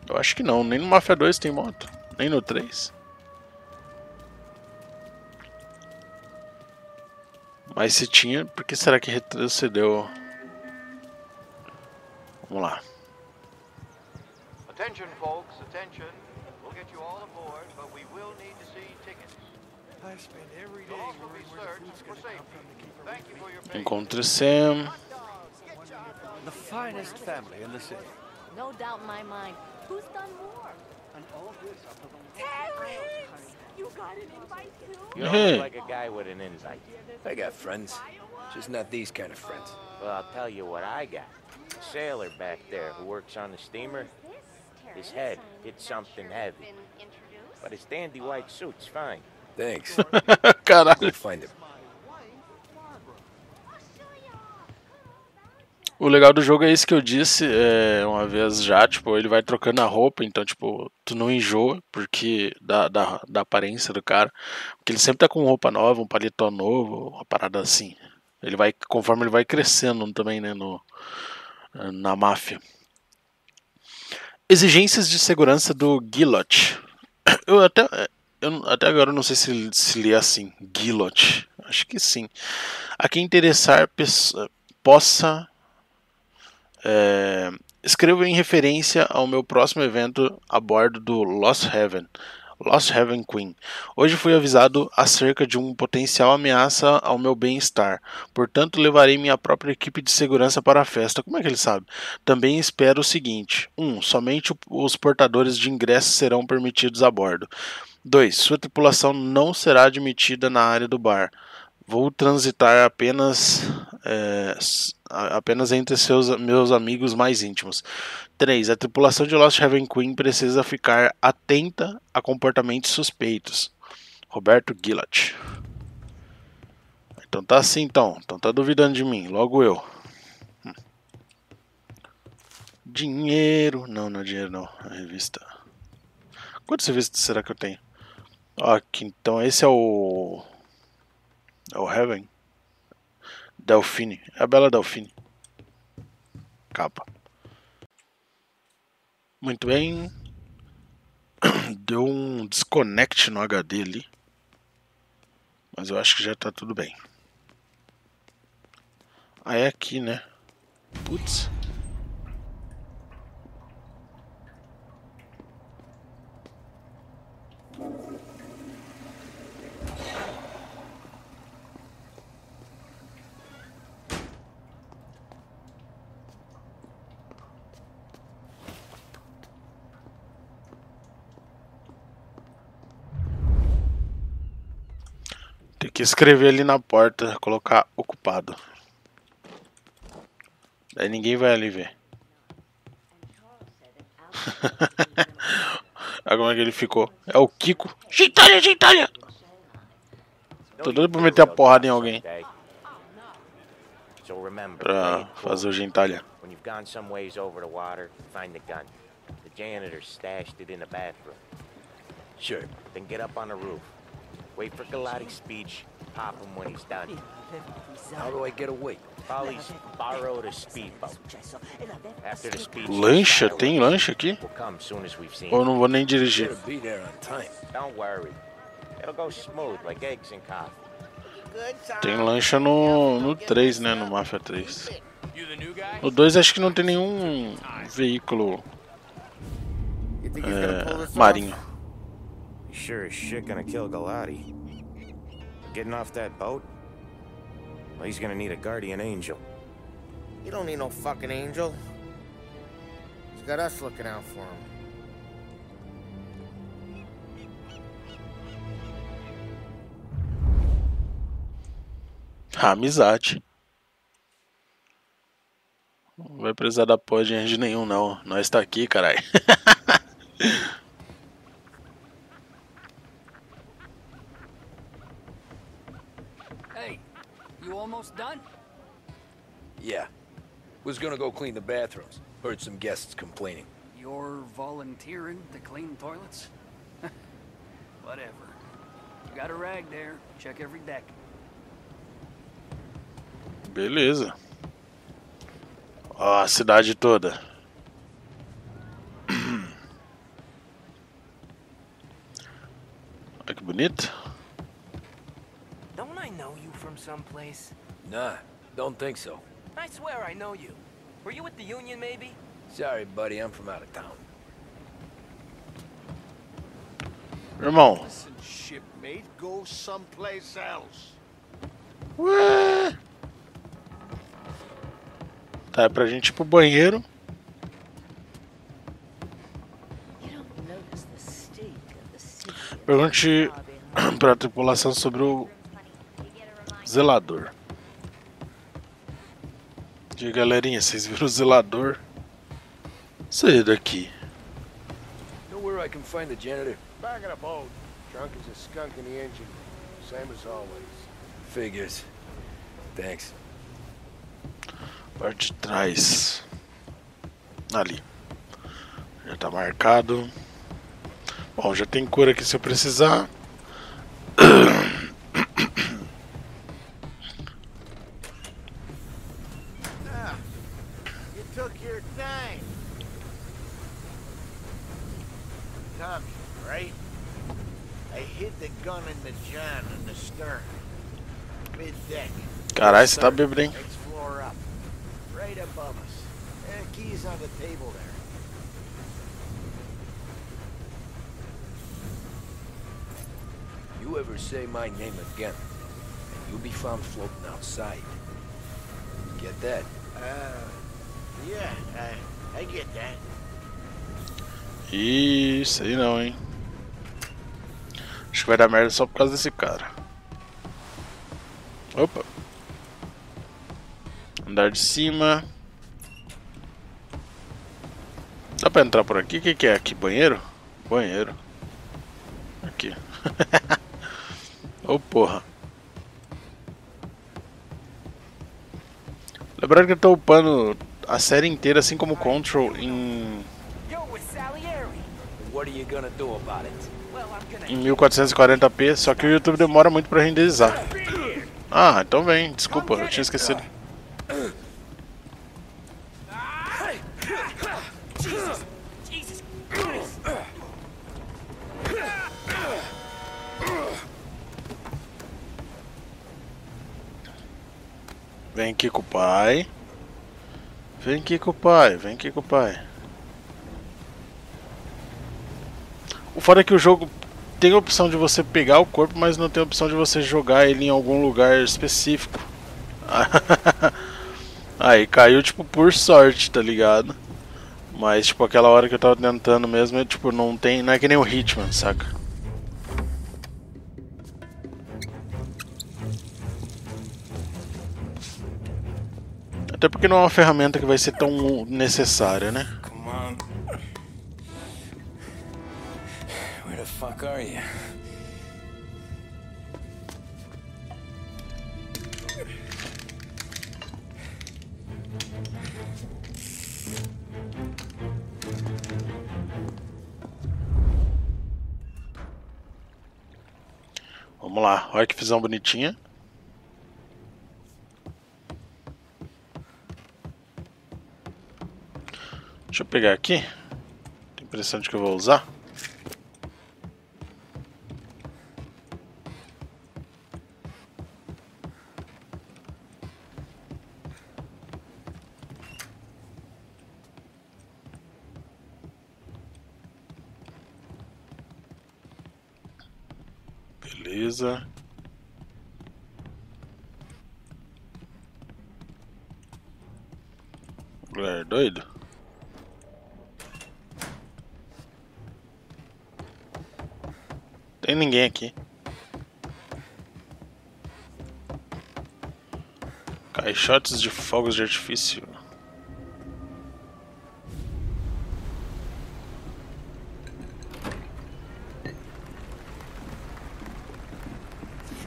Eu acho que não. Nem no Mafia 2 tem moto. Nem no 3. Mas se tinha, por que será que retrocedeu? Vamos lá. Attention, folks, attention. We'll get you all aboard, but we will need to see tickets. Encontre Sam. The finest family in the city. No doubt in my mind. Who's done more? And all this up Terrence! You got an invite too? You don't like a guy with an invite. I got friends. Just not these kind of friends. Well, I'll tell you what I got. A sailor back there who works on the steamer. His head hit something heavy. But his dandy white suit's fine. Thanks. Caralho. Go find him. O legal do jogo é isso que eu disse é, uma vez já, tipo, ele vai trocando a roupa, então, tipo, tu não enjoa, porque da, da, da aparência do cara. Porque ele sempre tá com roupa nova, um paletó novo, uma parada assim. Ele vai, conforme ele vai crescendo também, né, no, na máfia. Exigências de segurança do Guillot. Eu até, eu, até agora não sei se, se lê assim, Guillot. Acho que sim. A quem interessar possa é, escrevo em referência ao meu próximo evento a bordo do Lost Heaven, Lost Heaven Queen. Hoje fui avisado acerca de uma potencial ameaça ao meu bem-estar, portanto levarei minha própria equipe de segurança para a festa. Como é que ele sabe? Também espero o seguinte: 1. Um, somente os portadores de ingressos serão permitidos a bordo. 2. Sua tripulação não será admitida na área do bar. Vou transitar apenas é, apenas entre seus meus amigos mais íntimos. 3. A tripulação de Lost Heaven Queen precisa ficar atenta a comportamentos suspeitos. Roberto Gillett. Então tá assim então. Então tá duvidando de mim. Logo eu. Hum. Dinheiro. Não, não é dinheiro não. É revista. Quantas revistas será que eu tenho? Ó, Aqui, então esse é o. É o Heaven. Delfine. É a Bela Delfine. Capa. Muito bem. Deu um disconnect no HD ali. Mas eu acho que já tá tudo bem. Ah, é aqui, né? Putz. Que escrever ali na porta, colocar ocupado. Daí ninguém vai ali ver. Olha como é que ele ficou. É o Kiko. Gentalha, gentalha! Tô doido pra meter a porrada em alguém. Pra fazer o gentalha. when you've gone some ways over the water, find the gun. The janitor stashed it in the bathroom. Sure. Then get up on the roof. Wait for Galati's speech. Pop him when he's done. How do I get away? Polly's borrowed a speedboat. After the speech, Lancha? Tem lancha aqui? Ou não vou nem dirigir? Don't worry. It'll go smooth like eggs and coffee. Tem lancha no, no 3, né? No Mafia 3. No 2 acho que não tem nenhum veículo é, marinho. Sure as shit gonna kill Galati. Getting off that boat? Well, he's gonna need a guardian angel. You don't need no fucking angel. He's got us looking out for him. Amizade. Não vai precisar da porra de nenhum, não. Nós tá aqui, caralho. gonna go clean the bathrooms. Heard some guests complaining. You're volunteering to clean toilets? Whatever. You got a rag there. Check every deck. Beleza. Ó, a cidade toda. Olha que bonito. Don't I know you from someplace? Nah, don't think so. I swear I know you. Were you with the Union, maybe? Sorry, buddy, I'm from out of town. Irmão. Listen, shipmate, go someplace else. Ué. Tá, é pra gente ir pro banheiro. Pergunte pra tripulação sobre o zelador. E galerinha, vocês viram o zelador? Sair daqui. Know where I can find the janitor? Back of the boat. Drunk as a skunk in the engine. Same as always. Figures. Thanks. Parte de trás. Ali. Já tá marcado. Bom, já tem cura aqui se eu precisar. Ah, you took your time. Tommy, right? I hid the gun in the john in the stern. Mid deck. Caralho, você tá bêbado, hein? You ever say my name again, and you'll be found floating outside. Get that? Uh, yeah, I, I get that. Ih, sei não, hein? Acho que vai dar merda só por causa desse cara. Opa. Andar de cima. Dá pra entrar por aqui? O que, que é aqui? Banheiro? Banheiro. Aqui. Ô oh, porra. Lembrando que eu tô upando a série inteira, assim como Control, em, em 1440p, só que o YouTube demora muito pra renderizar. Ah, então vem, desculpa, eu tinha esquecido. Pai. Vem aqui com o pai, vem aqui com o pai. O foda é que o jogo tem a opção de você pegar o corpo, mas não tem a opção de você jogar ele em algum lugar específico. Aí caiu tipo por sorte, tá ligado? Mas tipo aquela hora que eu tava tentando mesmo, é, tipo não tem, não é que nem o Hitman, saca? Até porque não é uma ferramenta que vai ser tão necessária, né? Come on. Where the fuck are you? Vamos lá, olha que visão bonitinha. Deixa eu pegar aqui. Tem impressão de que eu vou usar. Beleza. Mulher doido? Tem ninguém aqui. Caixotes de fogos de artifício.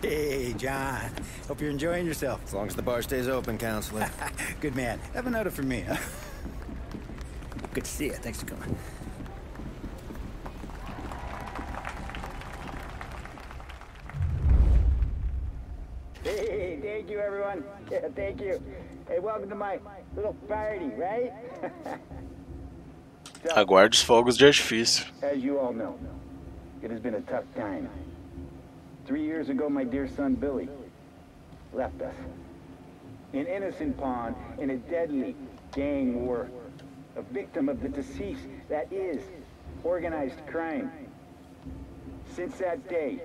Hey, John. Hope you're enjoying yourself. As long as the bar stays open, counselor. Good man. Have another for me, huh? Good to see you. Thanks for coming. Hey, thank you, everyone. Yeah, thank you. Hey, welcome to my little party, right? so, Aguarde os fogos de artifício. As you all know, it has been a tough time. Three years ago, my dear son Billy left us. An innocent pawn in a deadly gang war. A victim of the deceased that is organized crime. Since that day,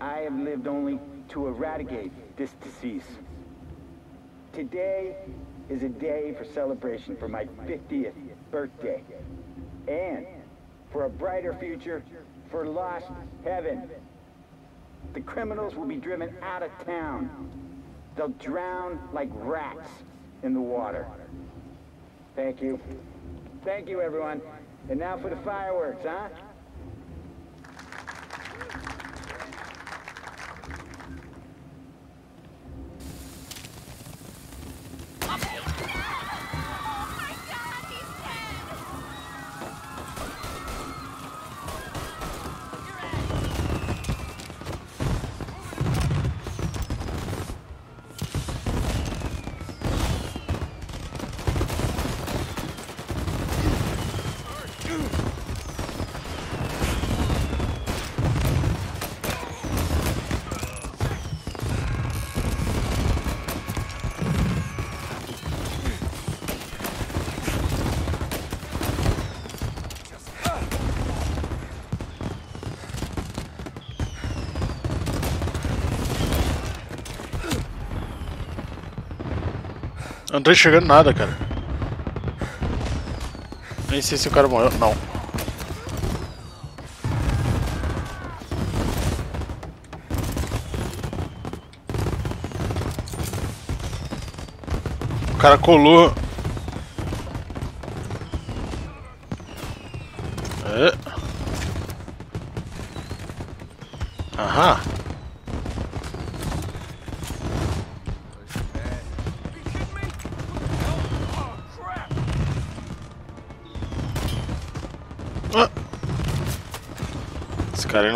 I have lived only to eradicate this disease. Today is a day for celebration for my 50th birthday. And for a brighter future for lost heaven. The criminals will be driven out of town. They'll drown like rats in the water. Thank you. Thank you, everyone. And now for the fireworks, huh? Não tô enxergando nada, cara. Nem sei se o cara morreu. Não. O cara colou.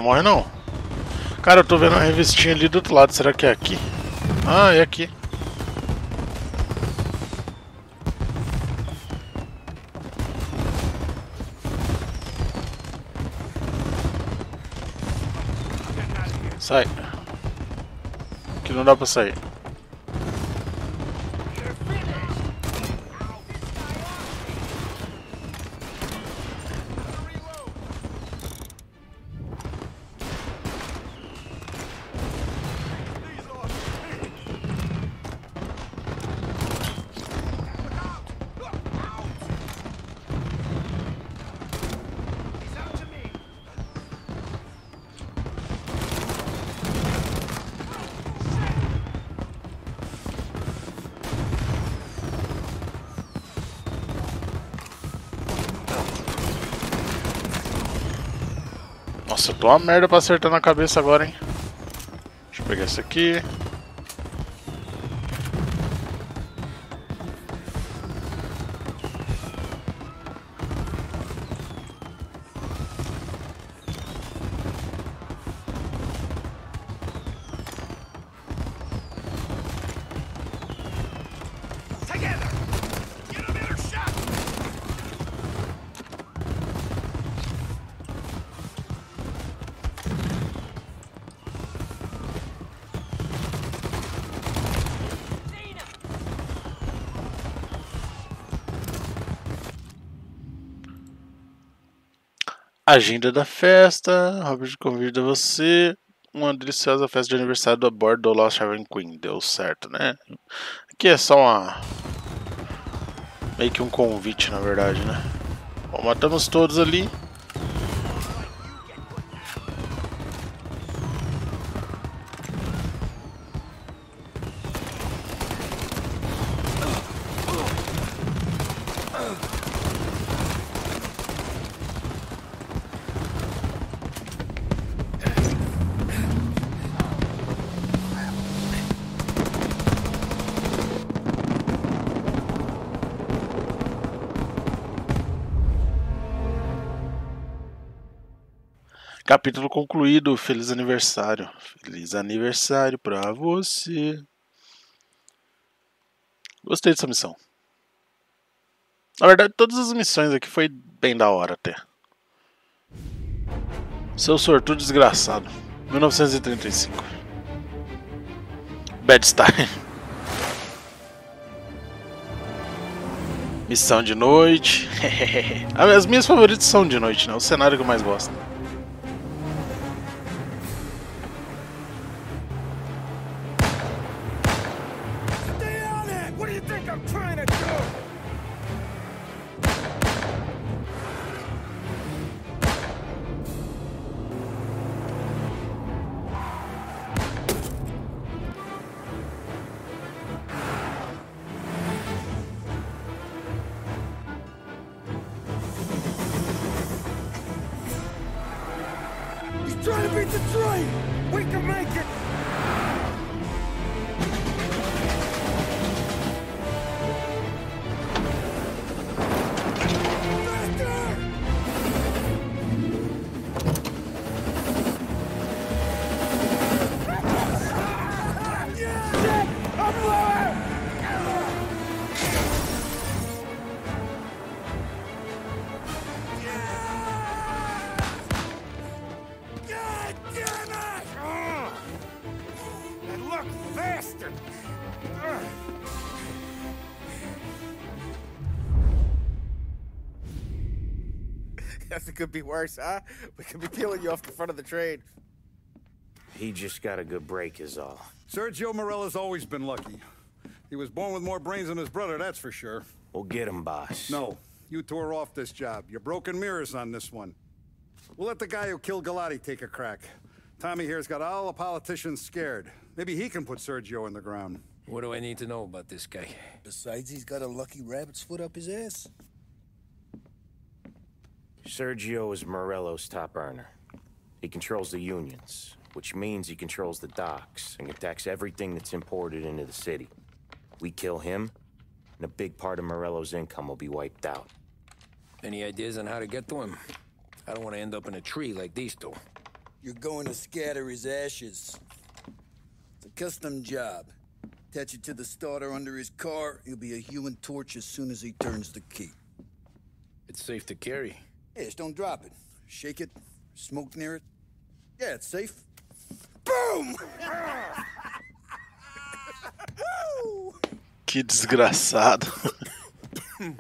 Morre não. Cara, eu tô vendo uma revistinha ali do outro lado. Será que é aqui? Ah, é aqui. Sai. Aqui não dá pra sair. Nossa, eu tô uma merda pra acertar na cabeça agora, hein? Deixa eu pegar esse aqui. Agenda da festa. Robert convida você. Uma deliciosa festa de aniversário a bordo do Lost Haven Queen. Deu certo, né? Aqui é só uma. Meio que um convite, na verdade, né? Bom, matamos todos ali. Capítulo concluído. Feliz aniversário. Feliz aniversário pra você. Gostei dessa missão. Na verdade, todas as missões aqui foi bem da hora até. Seu sortudo desgraçado. 1935. Bad Style. Missão de noite. As minhas favoritas são de noite, né? O cenário que eu mais gosto. Trying to beat the! We can make it! It could be worse, huh? We could be peeling you off the front of the train. He just got a good break, is all. Sergio Morella's always been lucky. He was born with more brains than his brother, that's for sure. We'll get him, boss. No, you two are off this job. You're broken mirrors on this one. We'll let the guy who killed Galati take a crack. Tommy here's got all the politicians scared. Maybe he can put Sergio in the ground. What do I need to know about this guy? Besides, he's got a lucky rabbit's foot up his ass. Sergio is Morello's top earner. He controls the unions, which means he controls the docks and can tax everything that's imported into the city. We kill him, and a big part of Morello's income will be wiped out. Any ideas on how to get to him? I don't want to end up in a tree like these two. You're going to scatter his ashes. It's a custom job. Attach it to the starter under his car. He'll be a human torch as soon as he turns the key. It's safe to carry. Hey, just don't drop it. Shake it. Smoke near it. Yeah, it's safe. Boom! Que desgraçado.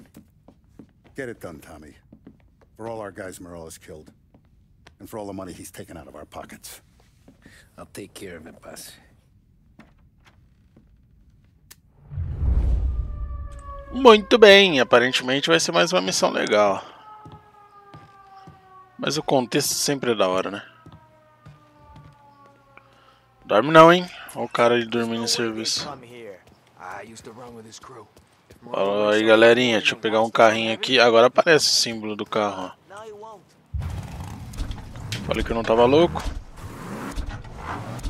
Get it done, Tommy. For all our guys Morella's killed. And for all the money he's taken out of our pockets. I'll take care of it, boss. Muito bem, aparentemente vai ser mais uma missão legal. Mas o contexto sempre é da hora, né? Dorme não, hein? Olha o cara ali dormindo em serviço. Fala aí, galerinha. Deixa eu pegar um carrinho aqui. Agora aparece o símbolo do carro, ó. Falei que eu não tava louco.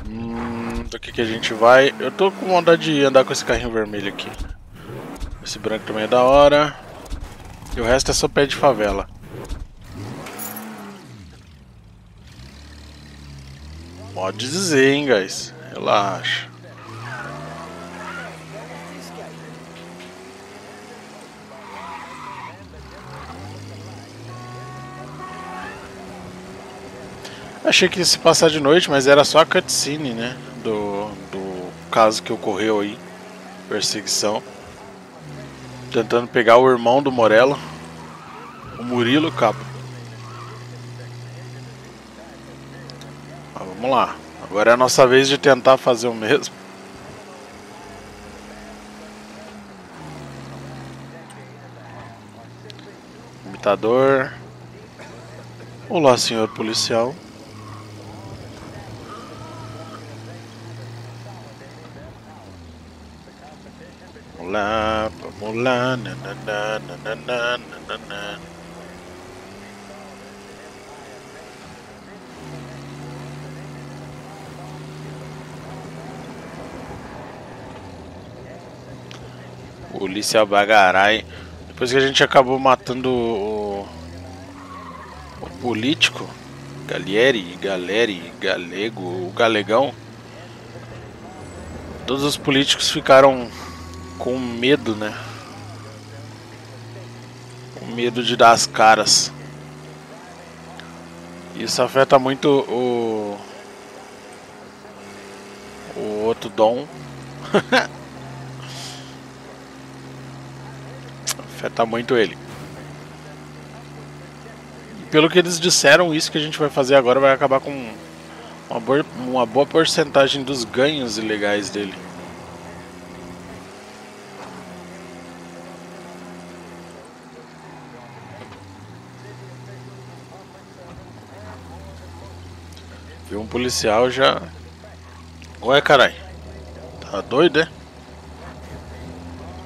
Hum, do que que a gente vai? Eu tô com vontade de andar com esse carrinho vermelho aqui. Esse branco também é da hora. E o resto é só pé de favela. Pode dizer, hein, guys. Relaxa. Achei que ia se passar de noite, mas era só a cutscene, né? Do, do caso que ocorreu aí. Perseguição. Tentando pegar o irmão do Morello. O Murilo Cabo. Mas vamos lá. Agora é a nossa vez de tentar fazer o mesmo. Despertador. Olá, senhor policial. Vamos lá, vamos lá. nananã, nananã, Polícia Bagarai. Depois que a gente acabou matando o, o político, Galieri, Galeri, Galego, o Galegão, todos os políticos ficaram com medo, né? Com medo de dar as caras. Isso afeta muito o. O outro Dom. afeta muito ele. Pelo que eles disseram, isso que a gente vai fazer agora vai acabar com uma boa, uma boa porcentagem dos ganhos ilegais dele. Viu um policial já. Ué, carai. Tá doido, é?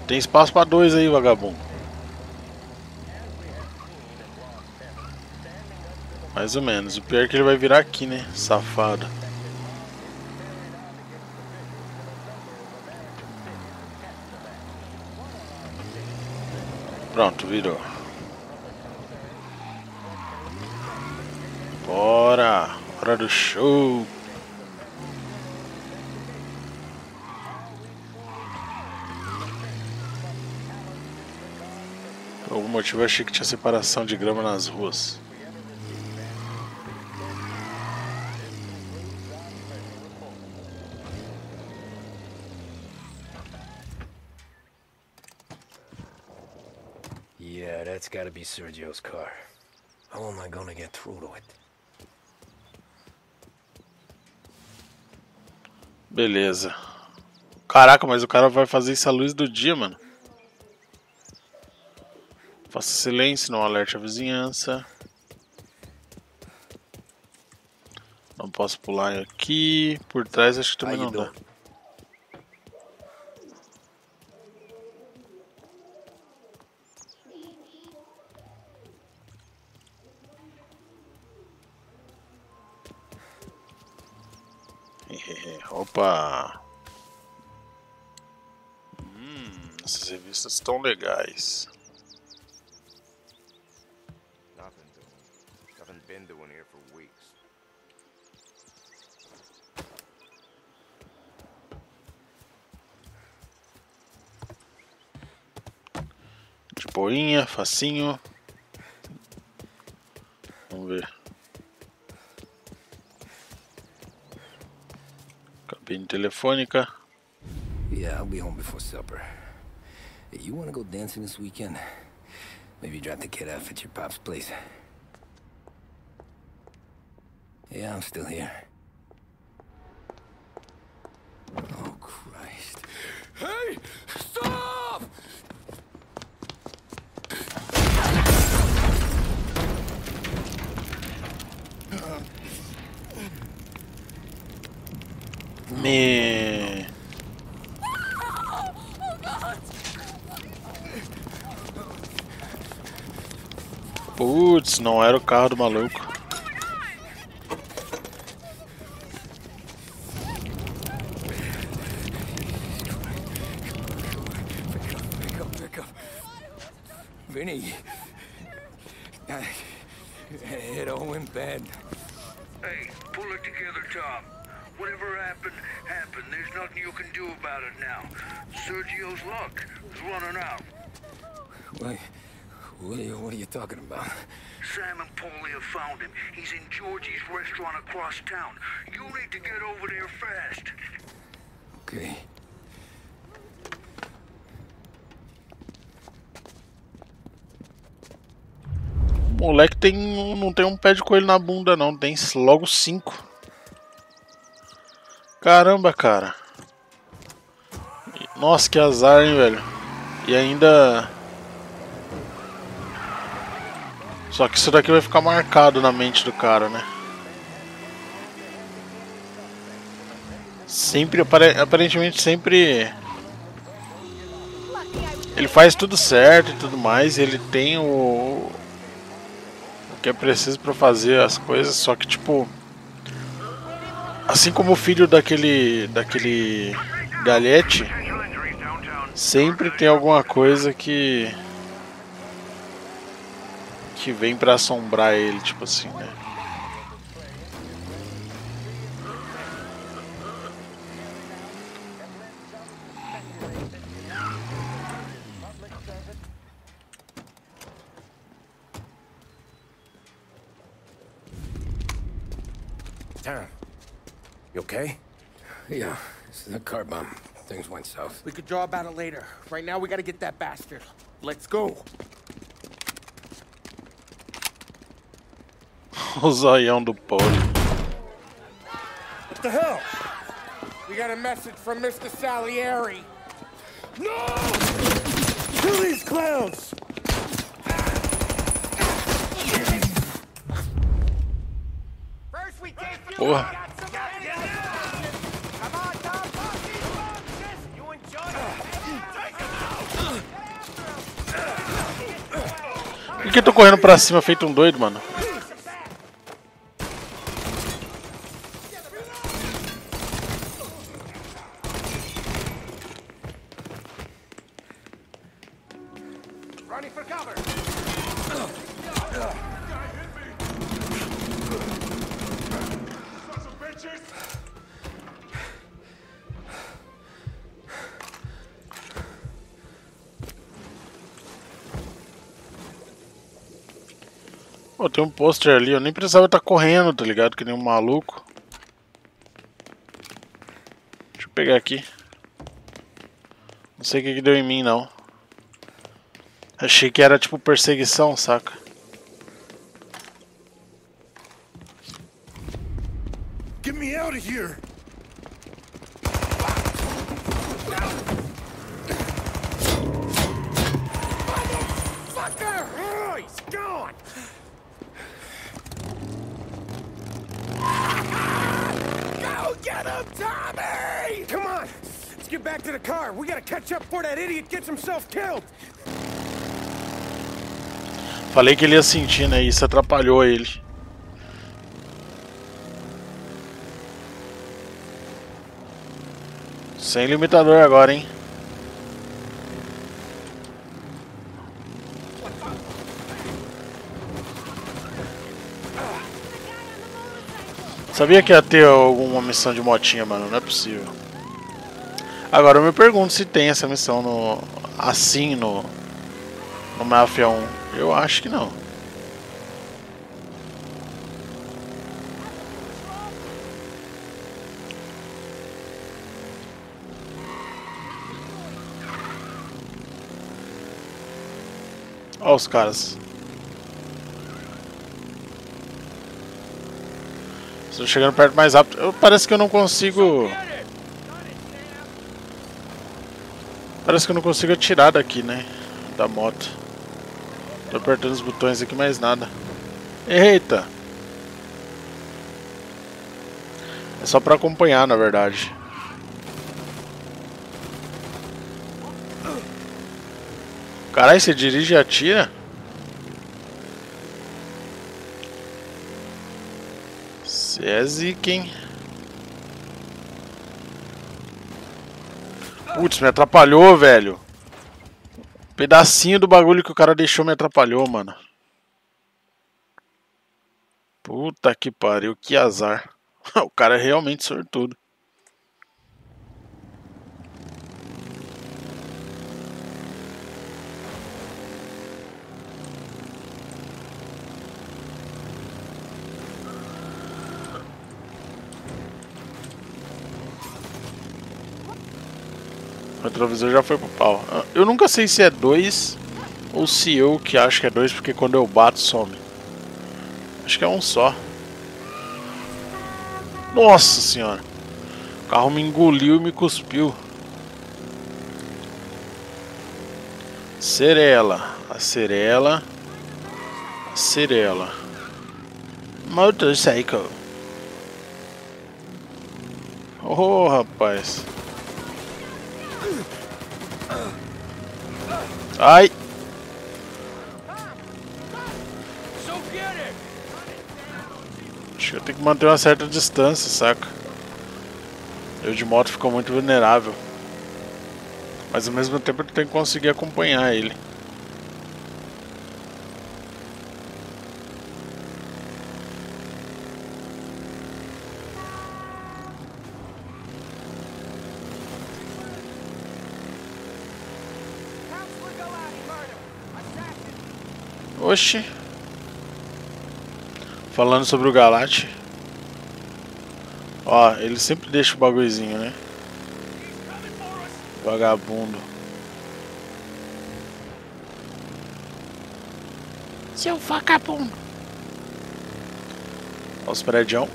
Tem espaço pra dois aí, vagabundo. Mais ou menos. O pior é que ele vai virar aqui, né? Safado. Pronto, virou. Bora! Hora do show! Por algum motivo eu achei que tinha separação de grama nas ruas. Yeah, that's gotta be Sergio's car. How am I gonna get through to it? Beleza. Caraca, mas o cara vai fazer isso à luz do dia, mano. Faça silêncio, não alerte a vizinhança. Não posso pular aqui. Por trás acho que também não dá. Opa! Hum, essas revistas estão legais. De boinha, facinho. Cabine telefônica. Yeah, I'll be home before supper. Hey, you wanna go dancing this weekend? Maybe drop the kid off at your pop's place. Yeah, I'm still here. Não era o carro do maluco. Pick up, pick up. Vinny. I- It all went bad. Hey, pull it together, Tom. Whatever happened, happened. There's nothing you can do about it now. Sergio's luck is running out. What, what, are you, what are you talking about? Sam and Paulie have found him. He's in Georgie's restaurant across town. You need to get over there fast. Okay. O moleque tem, um- não tem um pé de coelho na bunda, não. Tem logo cinco. Caramba, cara. Nossa, que azar, hein, velho. E ainda. Só que isso daqui vai ficar marcado na mente do cara, né? Sempre, aparentemente sempre ele faz tudo certo e tudo mais, ele tem o, o que é preciso para fazer as coisas, só que tipo assim como o filho daquele daquele galete sempre tem alguma coisa que que vem para assombrar ele, tipo assim, né? The car bomb. Things went south. We could draw about it later. Right now, we gotta get that bastard. Let's go. o zoião do pole. What the hell? We got a message from Mr. Salieri. No! Kill these clowns! Porra. Que eu tô correndo pra cima feito um doido, mano? Pôster ali, eu nem precisava estar tá correndo, tá ligado? Que nem um maluco. Deixa eu pegar aqui. Não sei o que, que deu em mim, não. Achei que era tipo perseguição, saca? Get me out of here! Motherfucker! He's gone! Go get him, Tommy! Come on! Let's get back to the car. We gotta catch up before that idiot gets himself killed. Falei que ele ia sentir, né? Isso atrapalhou ele. Sem limitador agora, hein? Sabia que ia ter alguma missão de motinha, mano. Não é possível. Agora eu me pergunto se tem essa missão no assim no no Mafia 1. Eu acho que não. Olha os caras. Estou chegando perto mais rápido. Eu, parece que eu não consigo... Parece que eu não consigo atirar daqui, né? Da moto. Tô apertando os botões aqui, mais nada. Eita! É só pra acompanhar, na verdade. Caralho, você dirige e atira? Você é zica, hein? Putz, me atrapalhou, velho. Pedacinho do bagulho que o cara deixou me atrapalhou, mano. Puta que pariu, que azar. o cara é realmente sortudo. Retrovisor já foi pro pau. Eu nunca sei se é dois ou se eu que acho que é dois, porque quando eu bato some. Acho que é um só. Nossa senhora. O carro me engoliu e me cuspiu. Cerela. A Cerela. Cirela. Motorcycle. Oh, rapaz. Ai. Acho que eu tenho que manter uma certa distância, saca? Eu de moto fico muito vulnerável. Mas ao mesmo tempo eu tenho que conseguir acompanhar ele. Oxi. Falando sobre o Galate. Ó, ele sempre deixa o bagulhozinho, né? Vagabundo. Seu vagabundo. Olha os prédios.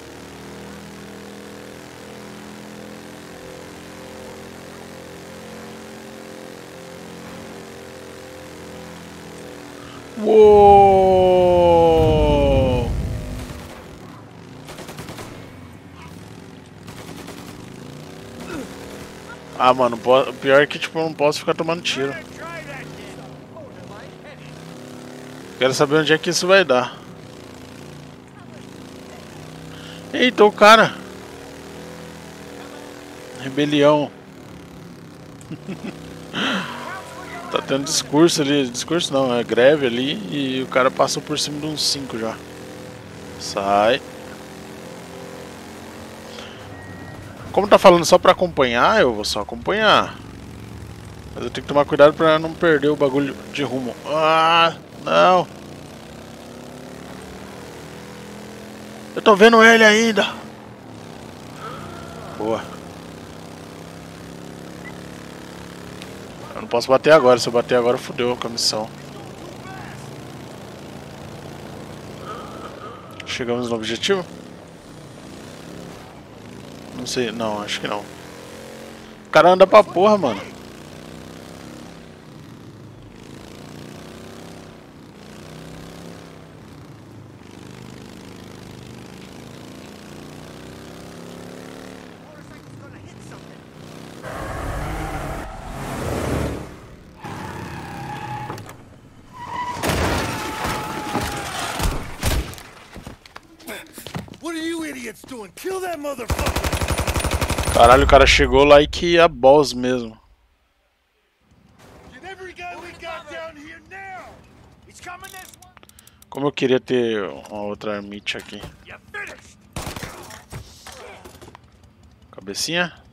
Uou! Ah, mano, pior é que tipo, eu não posso ficar tomando tiro. Quero saber onde é que isso vai dar. Eita, o cara! Rebelião. Tá tendo discurso ali, discurso não, é greve ali e o cara passou por cima de uns 5 já. Sai. Como tá falando só pra acompanhar, eu vou só acompanhar. Mas eu tenho que tomar cuidado pra não perder o bagulho de rumo. Ah, não. Eu tô vendo ele ainda. Boa. Eu não posso bater agora, se eu bater agora fodeu com a missão. Chegamos no objetivo? Não sei, não, acho que não. O cara anda pra porra, mano. Caralho, o cara chegou lá e que a boss mesmo. Como eu queria ter uma outra armite aqui. Cabecinha?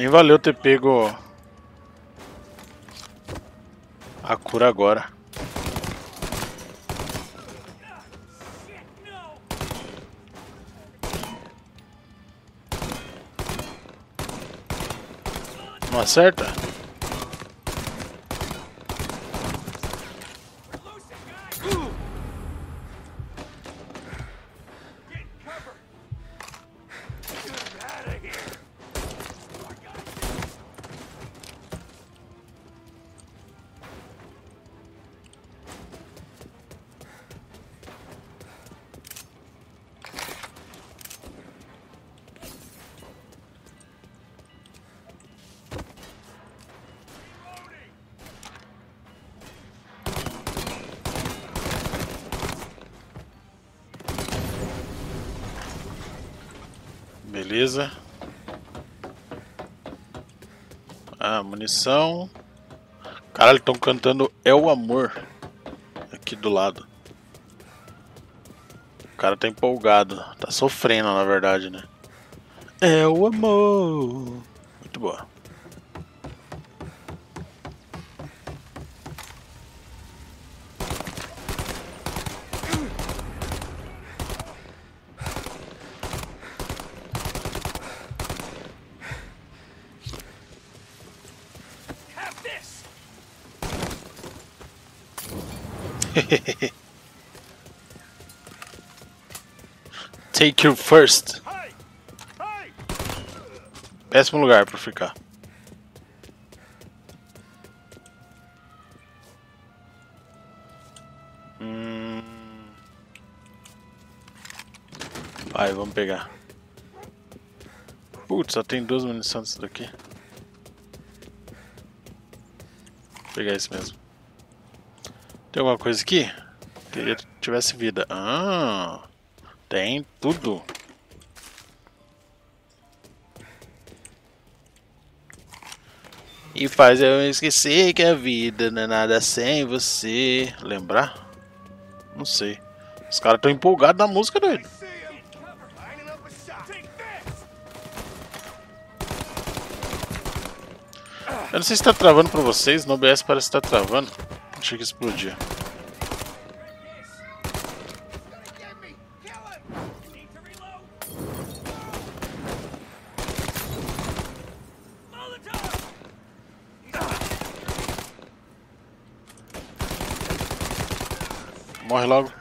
Nem valeu ter pego a cura agora. Não acerta? Munição. Caralho, estão cantando É o Amor. Aqui do lado. O cara tá empolgado. Tá sofrendo, na verdade, né? É o amor. Muito boa. Have this. Take you first. Péssimo lugar pra ficar. Hum... Vai, vamos pegar. Putz, só tem duas munições daqui. Vou pegar esse mesmo. Tem alguma coisa aqui? Que tivesse vida. Ah, tem tudo. E faz eu esquecer que a vida não é nada sem você. Lembrar? Não sei. Os caras estão empolgados na música doido. Eu não sei se tá travando pra vocês, no OBS parece que tá travando. Achei que explodia. Morre logo.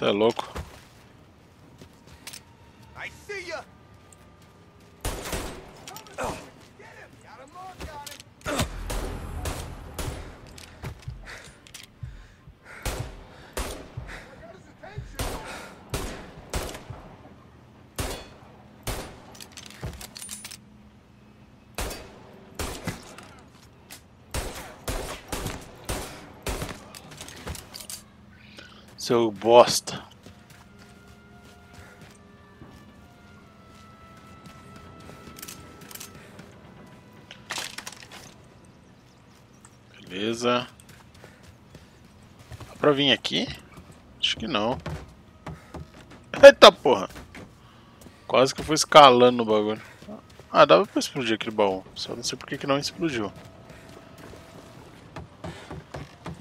Você é louco. I see ya. Seu bosta. Beleza. Dá pra vir aqui? Acho que não. Eita porra! Quase que eu fui escalando no bagulho. Ah, dava pra explodir aquele baú. Só não sei por que que não explodiu.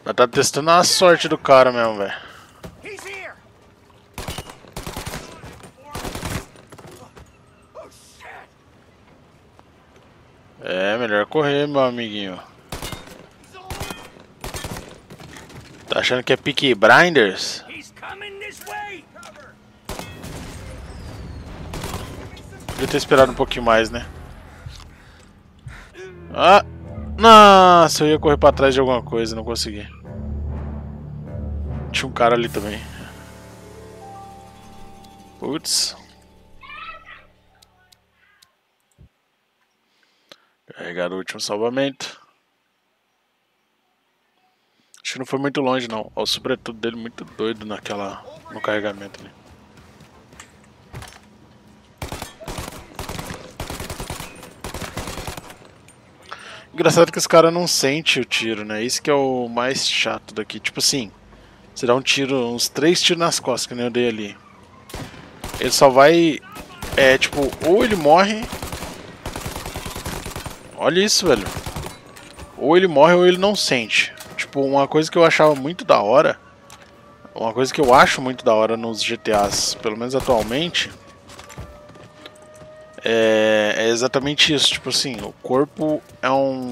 Mas tá testando a sorte do cara mesmo, velho. He's here. É, melhor correr, meu amiguinho. Tá achando que é Peaky Blinders? Podia ter esperado um pouquinho mais, né? Ah! Nossa, eu ia correr pra trás de alguma coisa, não consegui. Tinha um cara ali também. Putz. Carregar o último salvamento. Acho que não foi muito longe não. Olha o sobretudo dele muito doido naquela. no carregamento ali. Engraçado que esse cara não sente o tiro, né? Isso que é o mais chato daqui. Tipo assim, você dá um tiro, uns três tiros nas costas, que nem eu dei ali. Ele só vai. É tipo, ou ele morre. Olha isso, velho. Ou ele morre ou ele não sente. Tipo, uma coisa que eu achava muito da hora. Uma coisa que eu acho muito da hora nos GTAs, pelo menos atualmente. É, é exatamente isso. Tipo assim, o corpo é um.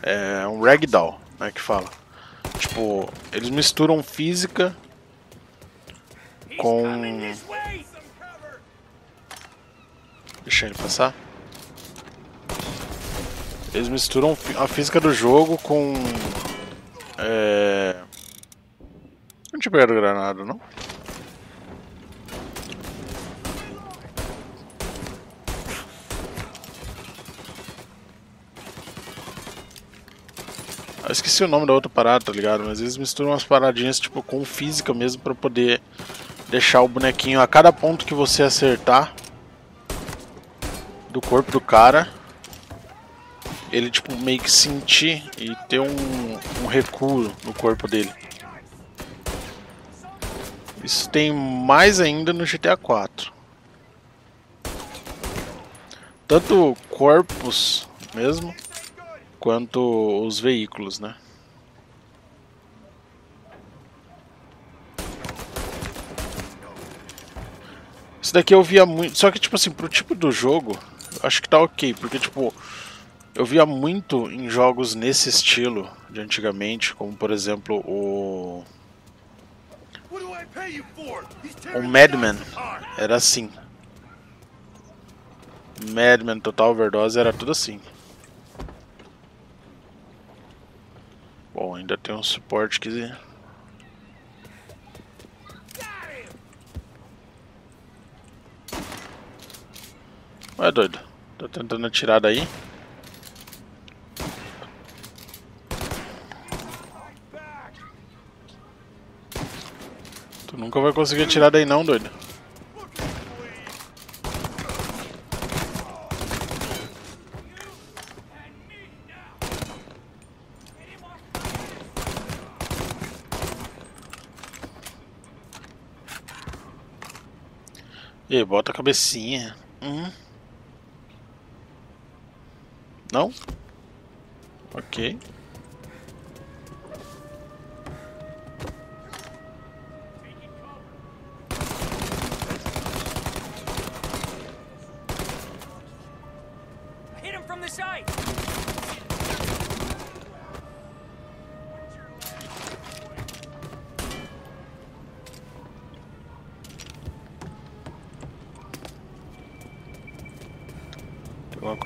É um ragdoll, né? Que fala. Tipo, eles misturam física com. Deixa ele passar. Eles misturam a física do jogo com. É. Não tinha pegado granada, não? Eu esqueci o nome da outra parada, tá ligado? Mas eles misturam umas paradinhas tipo com física mesmo pra poder deixar o bonequinho a cada ponto que você acertar do corpo do cara ele tipo meio que sentir e ter um, um recuo no corpo dele. Isso tem mais ainda no GTA 4. Tanto corpos mesmo, quanto os veículos, né? Isso daqui eu via muito. Só que, tipo assim, pro tipo do jogo, acho que tá ok. Porque, tipo, eu via muito em jogos nesse estilo de antigamente, como por exemplo o. O Madman era assim. Madman Total Overdose era tudo assim. Bom, ainda tem um suporte que Ué, doido. Tá tentando atirar daí. Nunca vai conseguir atirar daí não, doido. E bota a cabecinha. Hum. Não? Ok.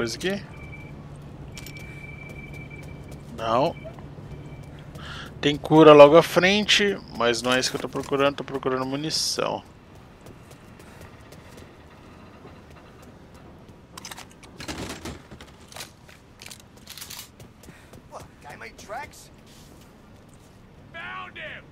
Coisa aqui? Não. Tem cura logo à frente, mas não é isso que eu tô procurando, tô procurando munição. What? Guy made tracks? Found him!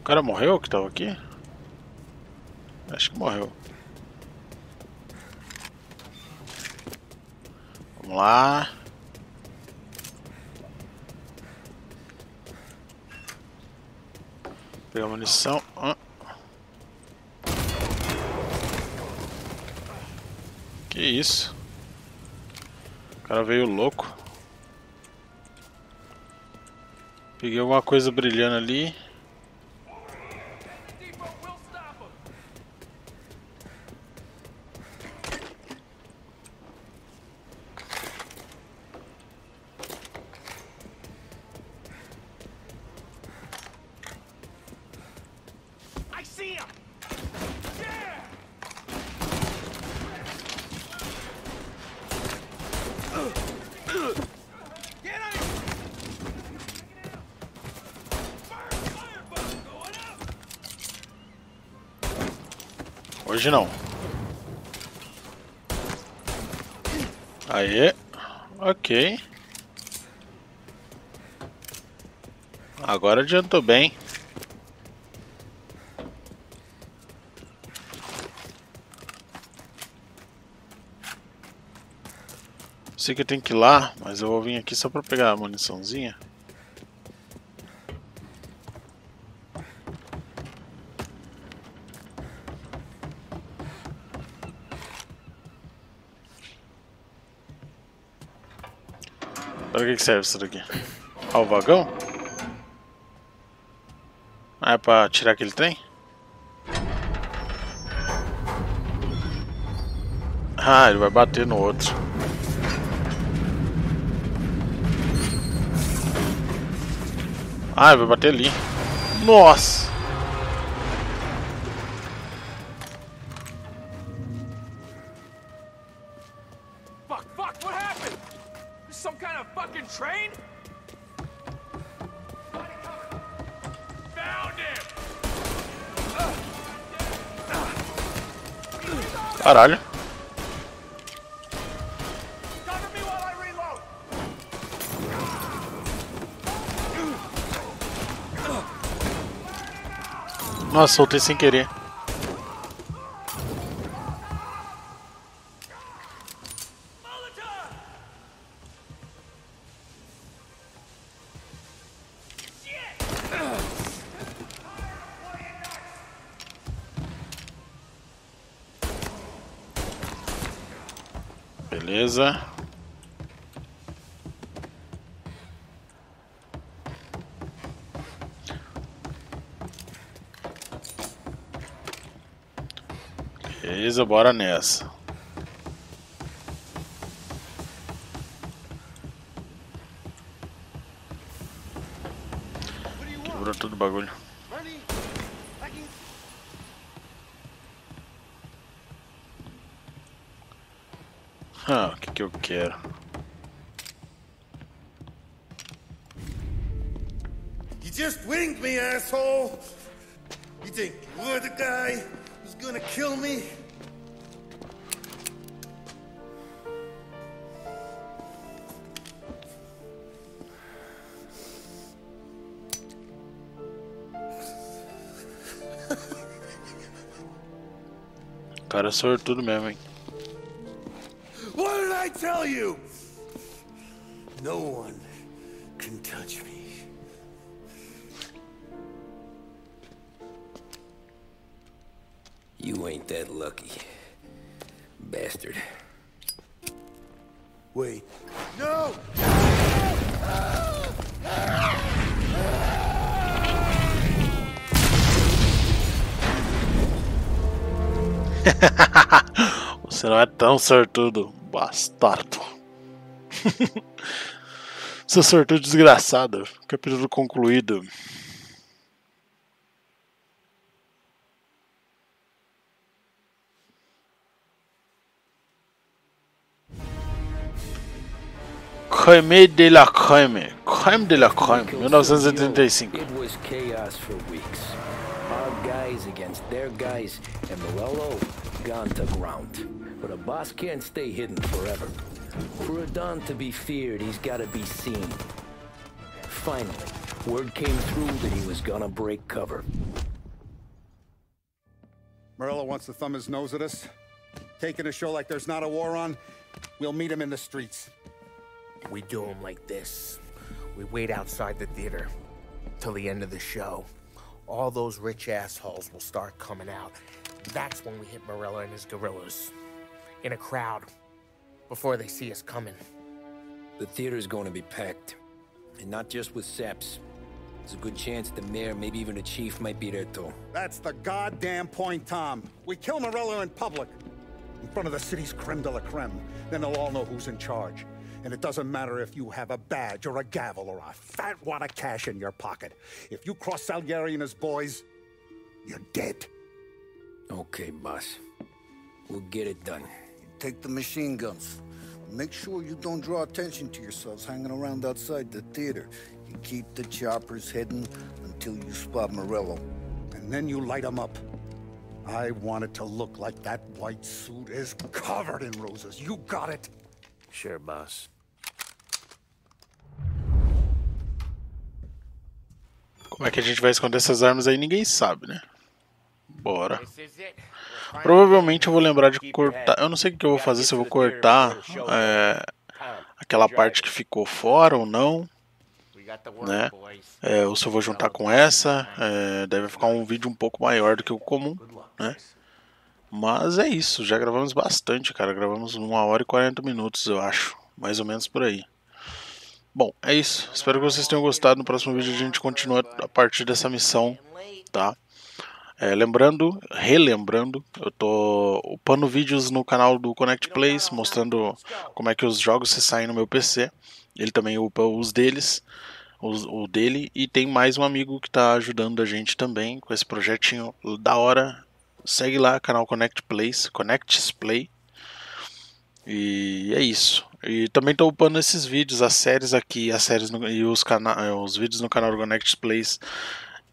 O cara morreu que tava aqui? Acho que morreu. Vamos lá. Pegar munição. Ah. Que isso? O cara veio louco. Peguei alguma coisa brilhando ali. Hoje não. Aê. Ok. Agora adiantou bem. Sei que eu tenho que ir lá, mas eu vou vir aqui só pra pegar a muniçãozinha. Que, serve isso daqui? Ah, o vagão? Ah, é pra tirar aquele trem? Ah, ele vai bater no outro. Ah, ele vai bater ali. Nossa! Of fucking train? Caralho. Nossa, soltei sem querer. Beleza. Beleza, bora nessa. Cara sortudo mesmo, hein? What did I tell you? Você não é tão sortudo, bastardo. Seu sortudo desgraçado. Capítulo concluído. Creme de la creme. Creme de la creme. 1985. It was chaos for weeks. Our guys against their guys, and Morello gone to ground. But a boss can't stay hidden forever. For a Don to be feared, he's gotta be seen. Finally, word came through that he was gonna break cover. Morello wants to thumb his nose at us. Taking a show like there's not a war on, we'll meet him in the streets. We do him like this. We wait outside the theater till the end of the show. All those rich assholes will start coming out. That's when we hit Morella and his gorillas. In a crowd. Before they see us coming. The theater's going to be packed. And not just with saps. There's a good chance the mayor, maybe even the chief, might be there too. That's the goddamn point, Tom. We kill Morello in public. In front of the city's creme de la creme. Then they'll all know who's in charge. And it doesn't matter if you have a badge or a gavel or a fat wad of cash in your pocket. If you cross Salieri and his boys, you're dead. Okay, boss. We'll get it done. Take the machine guns. Make sure you don't draw attention to yourselves hanging around outside the theater. You keep the choppers hidden until you spot Morello. And then you light them up. I want it to look like that white suit is covered in roses. You got it? Sure, boss. Como é que a gente vai esconder essas armas aí? Ninguém sabe, né? Bora. Provavelmente eu vou lembrar de cortar. Eu não sei o que eu vou fazer, se eu vou cortar é, aquela parte que ficou fora ou não. Né? É, ou se eu vou juntar com essa. É, deve ficar um vídeo um pouco maior do que o comum. Né? Mas é isso, já gravamos bastante, cara. Gravamos uma hora e 40 minutos, eu acho. Mais ou menos por aí. Bom, é isso. Espero que vocês tenham gostado. No próximo vídeo a gente continua a partir dessa missão, tá? É, lembrando, relembrando, eu tô upando vídeos no canal do Connect Plays, mostrando como é que os jogos se saem no meu PC. Ele também upa os deles, os, o dele, e tem mais um amigo que está ajudando a gente também com esse projetinho da hora. Segue lá, canal Connect Plays, Connects Play. E é isso. E também tô upando esses vídeos, as séries aqui, as séries no, e os, os vídeos no canal Connect Plays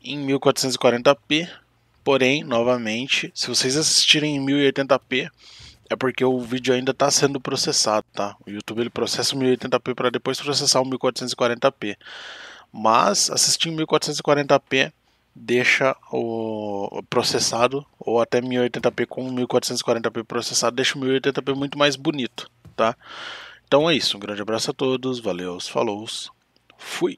em 1440p. Porém, novamente, se vocês assistirem em 1080p, é porque o vídeo ainda está sendo processado, tá? O YouTube ele processa o 1080p para depois processar o 1440p. Mas assistir em 1440p deixa o processado ou até 1080p com 1440p processado deixa o 1080p muito mais bonito, tá? Então é isso, um grande abraço a todos, valeu, falou, fui!